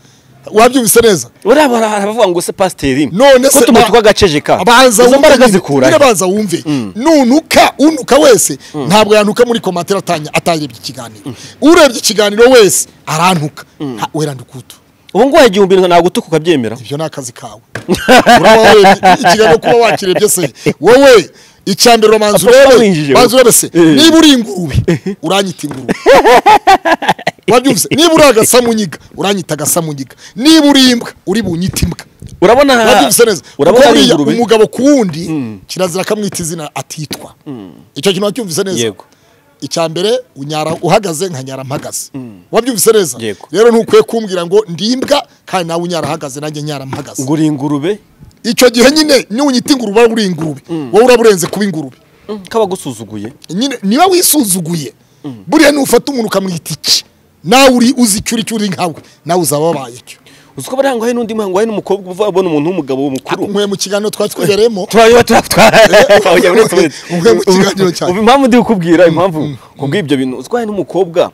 wabyumvise neza? Buriya baravuga ngo se pasiteri none se tumutuka agacece ka abanza izo mbaraga wumve zikura nyine banza wumve. Nunuka unuka wese ntabwo yanuka muri komantere atanya atarebye ikiganiro. Urebye ikiganiro wese arantuka. Wera ndukutu. Ubu ngubu igihumbi nagutuka ukabyemera. Ibyo ni akazi kawe. Uraba warebye ikiganiro kuba wakirebye se. Wowe icya mbere uramanza Apfa urebe banza urebe se? Eh. niba uri ingurube uranyita ingurube. Wabyumvise? Niba uri agasamunyiga uranyita agasamunyiga. Niba uri imbwa uri bunyita imbwa. Urabona wabyumvise neza? urabona ari ingurube? umugabo ku wundi kirazira akamwita izina atitwa. Icyo kintu wacyumvise neza? Yego. icya mbere unyara uhagaze nkanyara mpagaze wabyumvise neza? Yego. rero ntukwiye kumbwira ngo ndi imbwa kandi nawe unyara ahagaze nanjye nyara mpagaze ngo uri ingurube? Icyo gihe nyine niwunyita ingurube uri ingurube. Wowe uraba urenze kuba ingurube. Kaba gusuzuguye. Nyine niba wisuzuguye buriya nufata umuntu ukamwita iki? Nawe uri uzi icyo uri cyo uri nkawe. Nawe uzaba wabaye icyo. Uzi ko bariya ngo hari n'undi muhango? Hari n'umukobwa uva abona umuntu w'umugabo mukuru nkuye mu kiganiro mu kiganiro cyawe. ubu impamvu ndi kukubwira impamvu kubw'ibyo bintu. Uzi ko hari n'umukobwa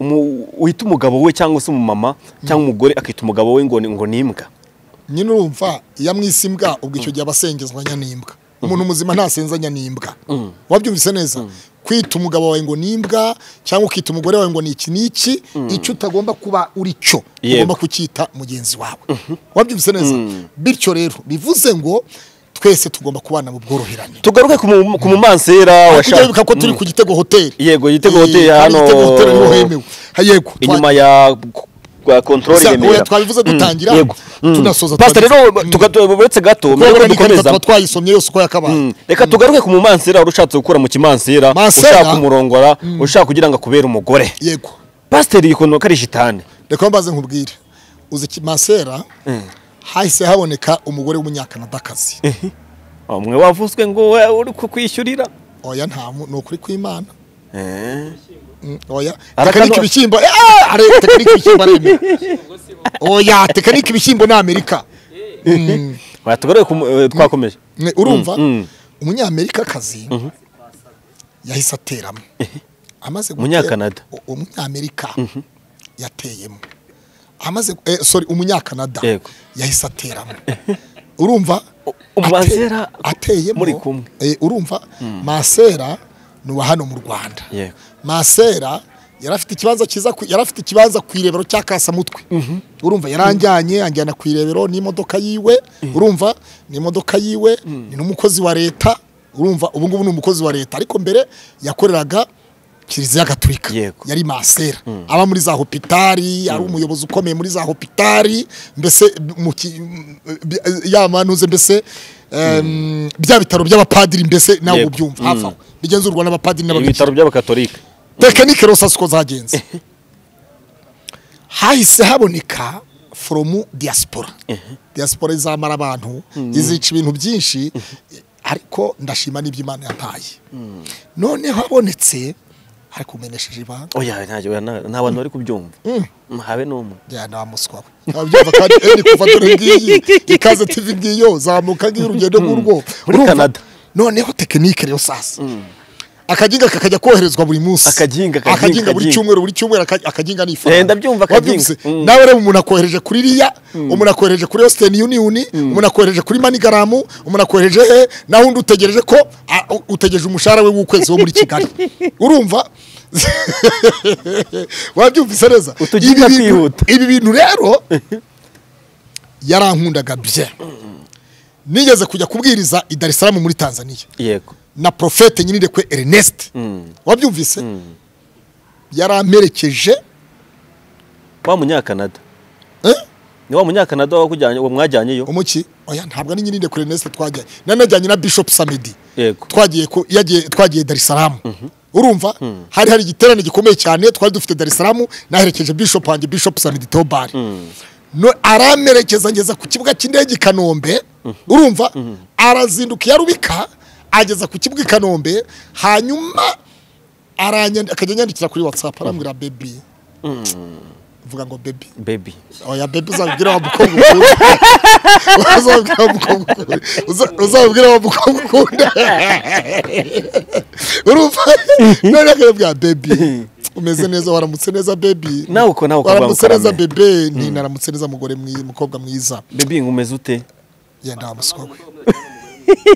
umu- wita umugabo we cyangwa se umumama cyangwa umugore akita umugabo we ngo ngo ni imbwa. Nyine urumva iyo amwise imbwa ubwo icyo gihe aba asengezwanya n'imbwa umuntu muzima ntasenzanya n'imbwa wabyumvise neza? Kwita umugabo wawe ngo ni imbwa cyangwa ukita umugore wawe ngo ni iki n'iki icyo utagomba kuba uri cyo ugomba kucyita mugenzi wawe. Wabyumvise neza? Bityo rero bivuze ngo twese tugomba kubana mu bworoherane. Tugaruke ku mu- ku mumansera washaka wibuka ko turi ku gitego hoteli. Yego, Gitego hano- hoteli ni ho hemewe. Ha, yego. Inyuma ya rwa Gusa, Remera. twabivuze dutangira, Mm. Mm. tunasoza twabivuze. rero tuka- tu- uretse gato mbere dukomeza tuba twayisomye yose uko yakabaye Mm. reka tugaruke ku mumansera wari ushatse gukura mu kimansera Mansera? ushaka kumurongora ushaka kugira ngo akubere umugore yego pasiteri yikuntu ko ari shitani reka mbaze nkubwire uzi ki masera hahise haboneka umugore w'umunyakanadakazi umwe wavuzwe ngo uri kukwishyurira oya nta ni ukuri kw'imana Eh. Mm, oya tekanike ibishyimbo eh, are tekanike ibishyimbo aremera oya tekanike ibishyimbo ni amerika. Mm. Eh, twakomeje. Ne, urumva? Mm, umunyamerikakazi yahise ateramo. Amaze Umunyakanada. umunyamerika yateyemo. Amaze eh, sorry umunyakanada yahise ateramo. Urumva? Ateyemo. muri kumwe. eh, urumva? Masera ni uwa hano mu rwanda. Masera yari afite ikibanza cyiza yari afite ikibanza ku irebero cya kasamutwe. Urumva yaranjyanye anjyana ku irebero n'imodoka yiwe. Urumva n'imodoka yiwe ni n'umukozi wa leta. Urumva ubu ngubu ni umukozi wa leta. Ariko mbere yakoreraga kiliziya gatolika Yego. yari masera. Aba muri za hopitari ari umuyobozi ukomeye muri za hopitari mbese yamanuze mbese bya bitaro by'abapadiri mbese nawe ubyumva. Hafi aho bigenzurwa n'abapadiri ibitaro n'ababikira by'abakatolika. Tekinike rero siko zagenze? Hahise haboneka foromu diaspora. Diaspora izamara abantu izica ibintu byinshi ariko ndashima n'ibyo imana yampaye noneho habonetse ariko umenesheje ibanga oya nta bantu bari kubyumva. Mm, habe n'umwe. Njyana wa muswa we Ntabyumva kandi eni kuva dore ngiyi. Ikaze tv ngiyo zamuka ngiyo urugendo ngurwo Muri? Canada. noneho tekinike rero sasa. Akaginga kakajya koherezwa buri munsi. Akaginga, buri cyumweru buri cyumweru aka- akaginga ni Eh, ifaranga ndabyumva, akaginga. Mm. nawe rero umuntu akohereje kuri riya umuntu akohereje kuri western union umuntu akohereje kuri manigaramu umuntu akohereje he naho undi utegereje ko utegereje umushahara we w'ukwezi wo muri kigali. Urumva? Wabyumvise neza? Ibi bintu- twihuta. ibi bintu rero yarankundaga bye nigeze kujya kubwiriza i Dar es Salaam muri Tanzania. Yego. Na profete nyinirekwe Ernest. Wabyumvise? Yaramperekeje wa munyakanada. Eh? ni wa munyakanada uwo mwajyanyeyo. Umuki oya ntabwo ari nyinirekwe Ernest twajyanye nanajyanye na Bishop Samedi? Yego. Twagiye twagiye Dar es Salaam. Urumva? Hari hari igiterane gikomeye cyane twari dufite Dar es Salaam naherekeje Bishop wanjye Bishop Samedi Tobari no aramerekeza ngeza ku kibuga cy'indege i Kanombe. Urumva? Arazinduka iya Rubika ageza ku kibuga i Kanombe hanyuma akajya anyandikira kuri WhatsApp arambwira baby. Vuga ngo baby. Baby. Oya baby uzabwira wa mukobwa ukunda. Uzabwira wa mukobwa ukunda. Uza- uzabwira wa mukobwa ukunda. Urumva? None akabwira baby umeze neza waramutse neza baby. Nawe uko nawe ukava waramutse neza bebe nti naramutse neza mugore mwiza umukobwa mwiza. Baby ngumeze ute? Yenda wa muswa we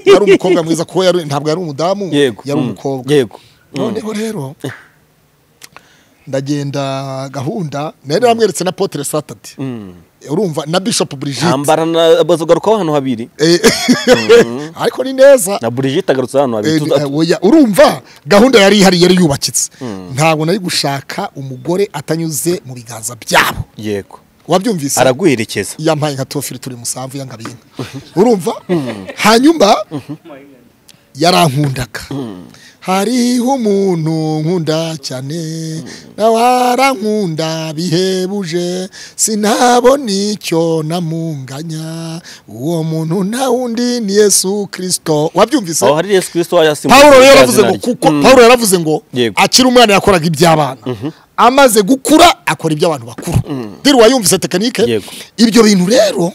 yari umukobwa mwiza kuko ntabwo yari umudamu yari Mm. umukobwa. Yego. Noneho rero ndagenda gahunda nari namweretse na potere satade urumva na bishop Brigitte. Ntambara na bazogarukaho hano habiri. Eh, ariko ni neza. Na Brigitte agarutse hano habiri. Eh, eh, urumva gahunda yari ihari yari yubakitse. Ntabwo nari gushaka umugore atanyuze mu biganza byabo. Yego. Wabyumvise? Araguherekeza yampaye nka tofiri turi musamvu yangabinka urumva? Hanyuma yarankundaga. Hariho umuntu nkunda cyane nawe arankunda bihebuje. Sinabona icyo namunganya. Uwo muntu nta wundi ni yesu kirisito wabyumvise? Aho hari Yesu Kristo yasimbuye Pawulo rero yaravuze ngo kuko Mm. Pawulo yaravuze ngo akiri umwana yakoraga iby'abana. Amaze gukura akora iby'abantu bakuru. Dore wayumvise tekinike? Ibyo bintu rero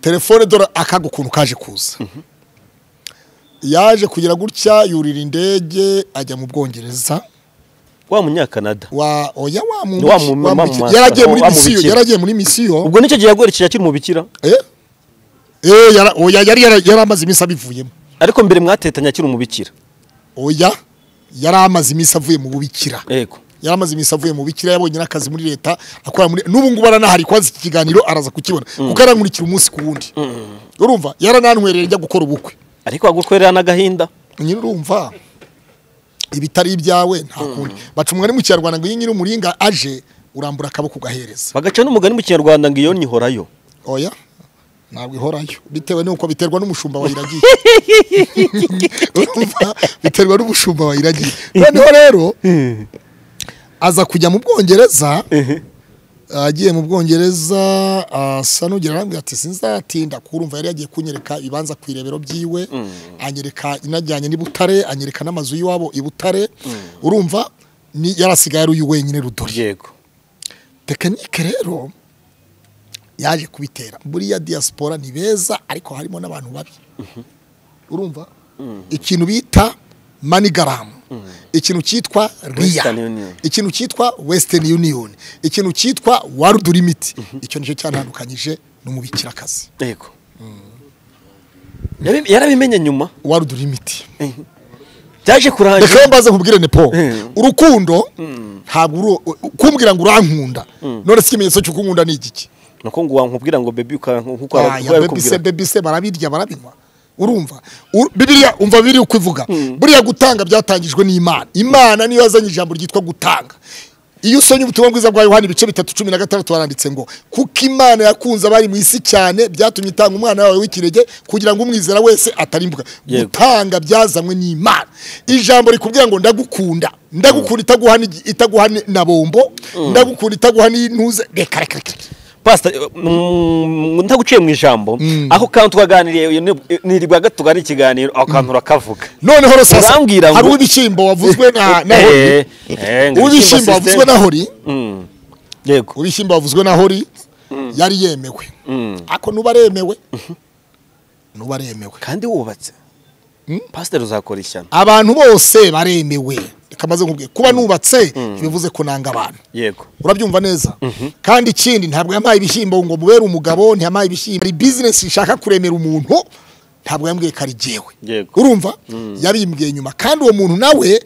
telefone dore akaga ukuntu kaje kuza. Yaje kugira gutya yurira indege ajya mu bwongereza. Wa munyakanada? Wa oya wa mu mu- mu- mu- yaragiye muri mu misiyo bikira. yaragiye muri misiyo ubwo ni cyo gihe yaguherekeje akiri umubikira eh? Eh yara- oya yari yara- yari amaze iminsi abivuyemo. Ariko mbere mwatetanye akiri umubikira oya. Yari amaze iminsi avuye mu bubikira. Yari amaze iminsi avuye mu bikira yabonye n'akazi muri leta akora muri n'ubu ngubu aranahari kwazi iki kiganiro araza kukibona. Kuko arankurikira umunsi ku wundi. Urumva yaranantwereye njya gukora ubukwe. Ariko agutwerera n'agahinda. Nyine urumva ibitari ibyawe nta kundi. Baca umwari mu kinyarwanda ngo iyo nyiri umuringa aje urambura akaboko ugahereza. Bagaca n'umugani mu kinyarwanda ngo iyo nyihorayo oya. Ntabwo ihorayo bitewe n'uko biterwa n'umushumba wayiragiye. Urumva? biterwa n'umushumba wayiragiye. Noneho rero aza kujya mu bwongereza agiye mu bwongereza asa n'ugira arambwira ati sinzatinda kuko urumva yari yagiye kunyereka ibibanza ku irebero byiwe anyereka inajyanye n'i Butare anyereka n'amazu y'iwabo i Butare. Urumva? Ni yarasigaye ari uyu wenyine rudori yego. Tekinike rero yaje kubitera. Buriya diaspora ni beza ariko harimo n'abantu babi. Urumva? Ikintu bita manigaramu ikintu cyitwa riya ikintu cyitwa western union. Ikintu cyitwa world limit. Icyo ni cyo cyantandukanyije n'umubikirakazi. Yego. Yabi- yarabimenye nyuma? World limit. Byaje kurangira? Reka mbaze nkubwire nepo Mm. urukundo ntabwo uru- kumbwira ngo urankunda. None se ikimenyetso cy'uko unkunda ni igiki? Nuko ngo wankubwira ngo uka nk'uko aya bebise bebise barabirya barabinwa urumva? Bibiliya umva biri uko ivuga. Buriya gutanga byatangijwe n'imana. Imana niyo yazanye ijambo ryitwa gutanga. Iyo usomye ubutumwa bwiza bwa yohani ibice bitatu cumi na gatandatu haranditse ngo kuko imana yakunze abari mu isi cyane byatumye itanga umwana wawe w'ikirege kugira ngo umwizera wese atarimbuka gutanga byazanywe n'imana. Ijambo rikubwira ngo ndagukunda. Ndagukunda itaguha na bombo. Ndagukunda itaguha n'intuze reka reka reka. Ntaguciye mu ijambo. Aho kantu twaganiriye uyu ni- ni ribwa tuganira ikiganiro aho kantu urakavuga. Noneho rero sasa Urambwira ngo- hari uw'ibishyimbo wavuzwe na na hori? Eh, eh, uw'ibishyimbo ibishyimbo wavuzwe na hori? Mm. yego. Uw'ibishyimbo wavuzwe na hori? Yari yemewe. Mm. ako nuba aremewe? Nuba aremewe. Kandi wubatse. Pasiteri uzakora ishyano. Abantu bose baremewe. Reka maze nkubwire. Kuba nubatse ntibivuze ko nanga abantu. Yego. Urabyumva neza? Kandi ikindi ntabwo yampaye ibishyimbo ngo mubere umugabo ntiyampaye ibishyimbo. Hari bizinesi ishaka kuremera umuntu ntabwo yambwiye ko ari jyewe. Yego. urumva? Yabimbwiye nyuma. Kandi uwo muntu nawe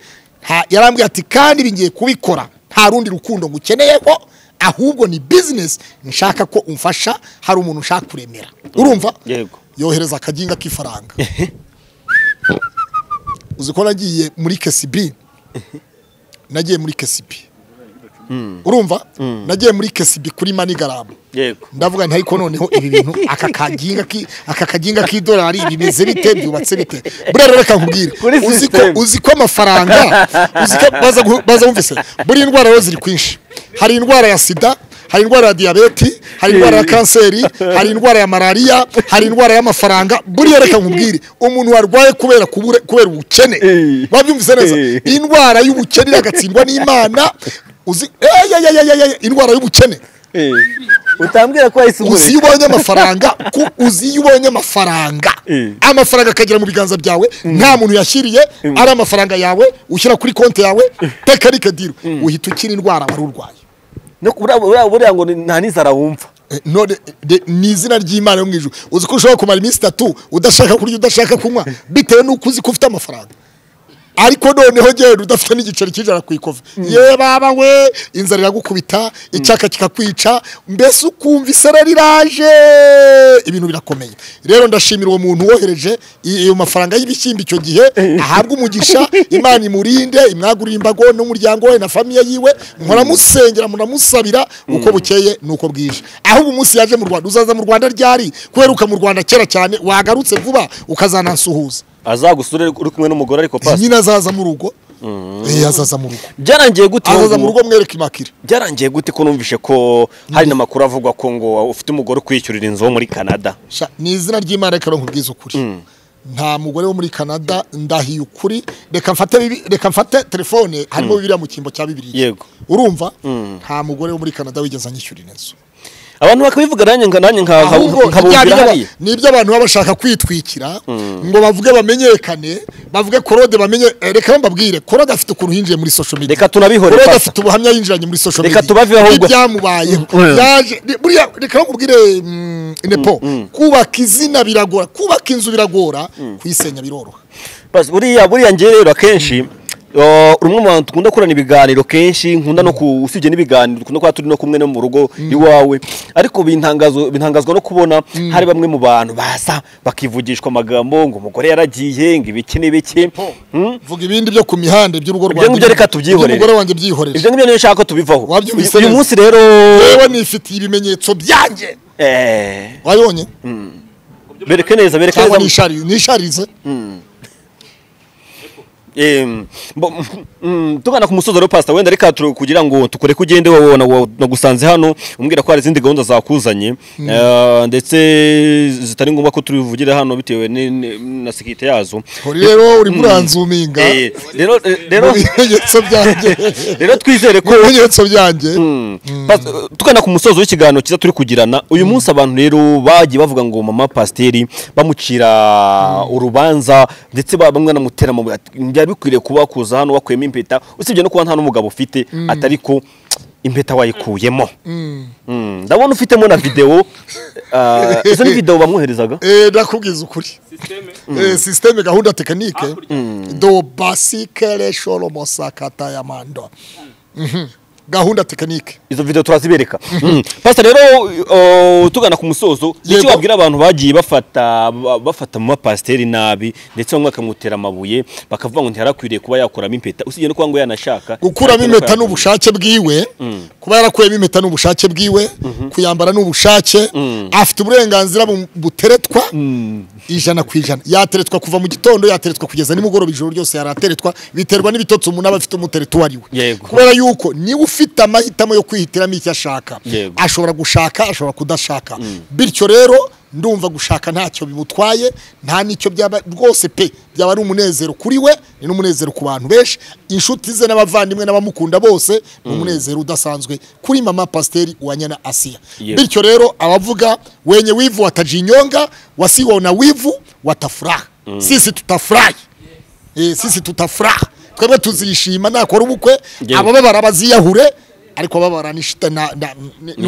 yarambwiye ati kandi ibi ngiye kubikora nta rundi rukundo ngukeneyeho ahubwo ni bizinesi nshaka ko umfasha hari umuntu ushaka kuremera. Urumva? Yego. Yohereza akaginga k'ifaranga. Uzi ko nagiye muri kesibi nagiye muri kesibi urumva? Nagiye muri kesibi kuri manigaramu. Yego. Ndavuga nti ariko noneho ibi bintu aka kaginga ki aka kaginga k'idolari bimeze bite byubatse bite? Buriya rero reka nkubwire. Uziko uzi ko amafaranga? Uziko baza gu- baza wumvise? Buri indwara yo ziri kwinshi. Hari indwara ya sida hari indwara ya diyabeti hari indwara ya kanseri hari indwara ya malariya hari indwara y'amafaranga. Buriya reka nkubwire. Umuntu warwaye kubera kubera ubukene. Eh. wabyumvise neza. Eh. indwara y'ubukene iragatsindwa n'imana. Uzi Eh, ya, ya, ya, ya, ya, indwara y'ubukene. Eh, utambwira ko wahise uzi iyo ubonye amafaranga? Uzi iyo ubonye amafaranga. Eh. amafaranga akagera mu biganza byawe. Nta muntu yashyiriye. Ari amafaranga yawe ushyira kuri konti yawe. Tekanike diro uhita ukira indwara wari urwaye. Buriya- ngo nta n'inzara wumva? Eh, ni izina ry'imana yo mu ijuru. Uzi ko ushobora kumara iminsi itatu udashaka kurya udashaka kunywa bitewe n'uko uzi ko ufite amafaranga. Ariko noneho genda udafite n'igiceri cy'ijana ku ikofi ye baba we inzara iragukubita icyaka kikakwica mbese ukumva isara riraje! Ibintu birakomeye. Rero ndashimira uwo muntu wohereje i- ayo mafaranga y'ibishyimbo icyo gihe. Ahabwe umugisha imana imurinde imwagurire imbago n'umuryango we na famiye yiwe. Muramusengera muramusabira. Uko bukeye nuko bwije. Ahubwo umunsi yaje mu rwanda uzaza mu rwanda ryari? Kuheruka mu rwanda kera cyane wagarutse vuba ukazanansuhuza azagusure uri kumwe n'umugore ariko pasiteri nyine azaza mu rugo. Eh, azaza mu rugo. Byarangiye gute? Azaza mu rugo mwereke imakire byarangiye gute ko numvishe ko hari n'amakuru avugwa ko ngo ufite umugore ukwishyurira inzu wo muri canada? Ni izina ry'imana reka nkubwize ukuri. Nta mugore wo muri canada ndahiye ukuri. Reka mfate reka mfate telefone harimo bibiliya mu cyimbo cya bibiliya. Yego. urumva? Nta mugore wo muri canada wigeze anyishyurira inzu. Abantu bakabivuga nanjye nanjye nkabumvira hariya ni ibyo abantu baba bashaka kwitwikira ngo bavuge bamenyekane bavuge korode bamenye eh, reka mbabwire korode afite ukuntu yinjiye muri social media. Reka tunabihore, korode afite ubuhamya yinjiranye muri social Reka media. tubaveho ahubwo. ibyamubayeho Mm. yaje ni- buriya reka nkubwire nepo kubaka izina biragora kubaka inzu biragora kuyisenya biroroha. Buriya buriya njye rero akenshi uh, uri umwe mu bantu dukunda kurana ibiganiro kenshi nkunda no usibye n'ibiganiro dukunda kuba turi no kumwe no mu rugo iwawe. Ariko bintangazwa no kubona hari bamwe mu bantu baza bakivugishwa amagambo ngo umugore yaragiye ngo ibiki n'ibiki Hmm? vuga ibindi byo ku mihanda by'urugo Ibyo ngibyo reka tubyihorere. umugore wanjye byihorere. Ibyo ngibyo niyo nshaka ko tubivaho uyu munsi rero yewe nifitiye ibimenyetso byanjye. Eh, wabibonye bereke neza bereke neza. nishari- nisharize. Em, bo- mm, tugana ku musozo rero pastor wenda reka kugira ngo tukore ko ugende wowe na- nagusanze hano umbwira ko hari izindi gahunda zakuzanye. Eh, ndetse zitari ngombwa ko tubivugire hano bitewe na sekirite yazo. Uri rero urimo uranzuminga Eh, rero rero mu bimenyetso byanjye. Rero twizere ko mu Mm. Pas- tugana ku musozo w'ikiganiro cyiza turi kugirana uyu munsi abantu rero bagiye bavuga ngo mama pasiteri bamucira urubanza ndetse ba- bamwe banamutera amabuye ati, byari bikwiriye kuba kuza hano wakuyemo impeta usibye no kuba nta n'umugabo ufite atari ko impeta wayikuyemo. Mm. ndabona ufitemo na videwo Ah, izo ni videwo bamwoherezaga? Eh, ndakubwiza ukuri. Eh, systeme gahunda tekinike do basikere shoro mosakata ya mando. Mhm. Gahunda tekinike izo video turazibereka. Mm. pastor rero tugana ku musozo Yego. wabwira abantu bagiye bafata ba- bafata mu mapasiteri nabi ndetse bamwe bakamutera amabuye bakavuga ngo ntiharakwiriye kuba yakuramo impeta. Usibye no kuba ngo yanashaka. Gukuramo ariko impeta n'ubushake bwiwe kuba yarakuyemo impeta n'ubushake bwiwe kuyambara n'ubushake afite uburenganzira bu- buteretwa ijana ku ijana. Yateretwa kuva mu gitondo yateretwa kugeza nimugoroba ijoro ryose yarateretwa biterwa n'ibitotsi umuntu aba afite umutereto uwo ari we kubera yuko ni we ufite amahitamo yo kwihitiramo icyo ashaka. Ashobora gushaka ashobora kudashaka. Bityo rero ndumva gushaka ntacyo bimutwaye nta n'icyo byaba rwose pe byaba ari umunezero kuri we ni n'umunezero ku bantu benshi. Inshuti ze n'abavandimwe n'abamukunda bose ni umunezero udasanzwe kuri mama pasiteri uwanyana asiya bityo rero abavuga wenye wivu watajinyonga wasiwona wivu watafuraha sisi tutafurahi. Eh, sisi tutafuraha twebwe tuzishima nakora ubukwe abababara baziyahure ariko ababara ni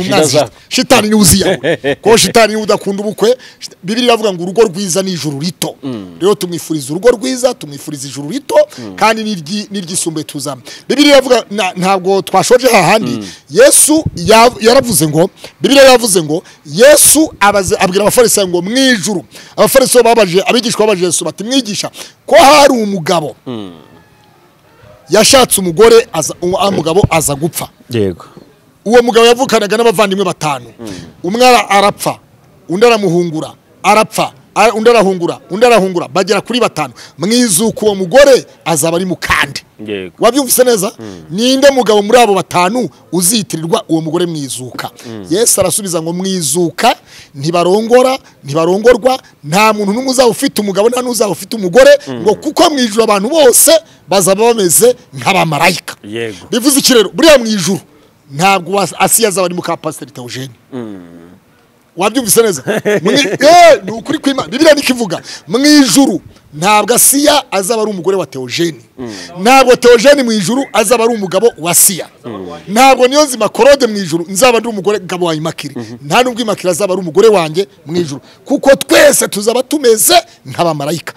umwanzi shitani ni we uziyahure. Kuko shitani ni we udakunda ubukwe bibiri iravuga ngo urugo rwiza ni ijuru rito. Rero tumwifuriza urugo rwiza tumwifuriza ijuru rito kandi n'iryi- n'iryisumbuye tuzamo. Bibiri iravuga ntabwo twashoje hahandi. Yesu ya- yaravuze ngo bibiri yavuze ngo yesu abwira abafarisayo ngo mu ijuru abafarisayo babajije abigishwa babajije yesu bati mwigisha ko hari umugabo yashatse umugore aza uwo mugabo aza gupfa. Yego. Uwo mugabo yavukanaga n'abavandimwe batanu. Umwe ara- arapfa undi aramuhungura arapfa. Undi arahungura undi arahungura. Bagera kuri batanu. Mwizuka uwo mugore azaba ari mukande. Wabyumvise neza? Ninde mugabo muri abo batanu uzitirirwa uwo mugore mwizuka? Yesu arasubiza ngo mwizuka ntibarongora ntibarongorwa. Nta muntu n'umwe uzaba ufite umugabo nta n'uzaba ufite umugore ngo kuko mu ijuru abantu bose bazaba bameze nk'abamarayika bivuze iki rero? Buriya mu ijuru ntabwo wa- asiya azaba ari muka pasiteri teogene wabyumvise neza. Eh, ni ukuri kw'Imana bibiliya niko ivuga mu ijuru ntabwo asiya azaba ari umugore wa teogene ntabwo teogene mu ijuru azaba ari umugabo wa siya ntabwo niyo nzima korode mu ijuru nzaba ndi umugore gabo wa imakiri. Nta n'ubwo imakiri azaba ari umugore wanjye mu ijuru. Kuko twese tuzaba tumeze nk'abamarayika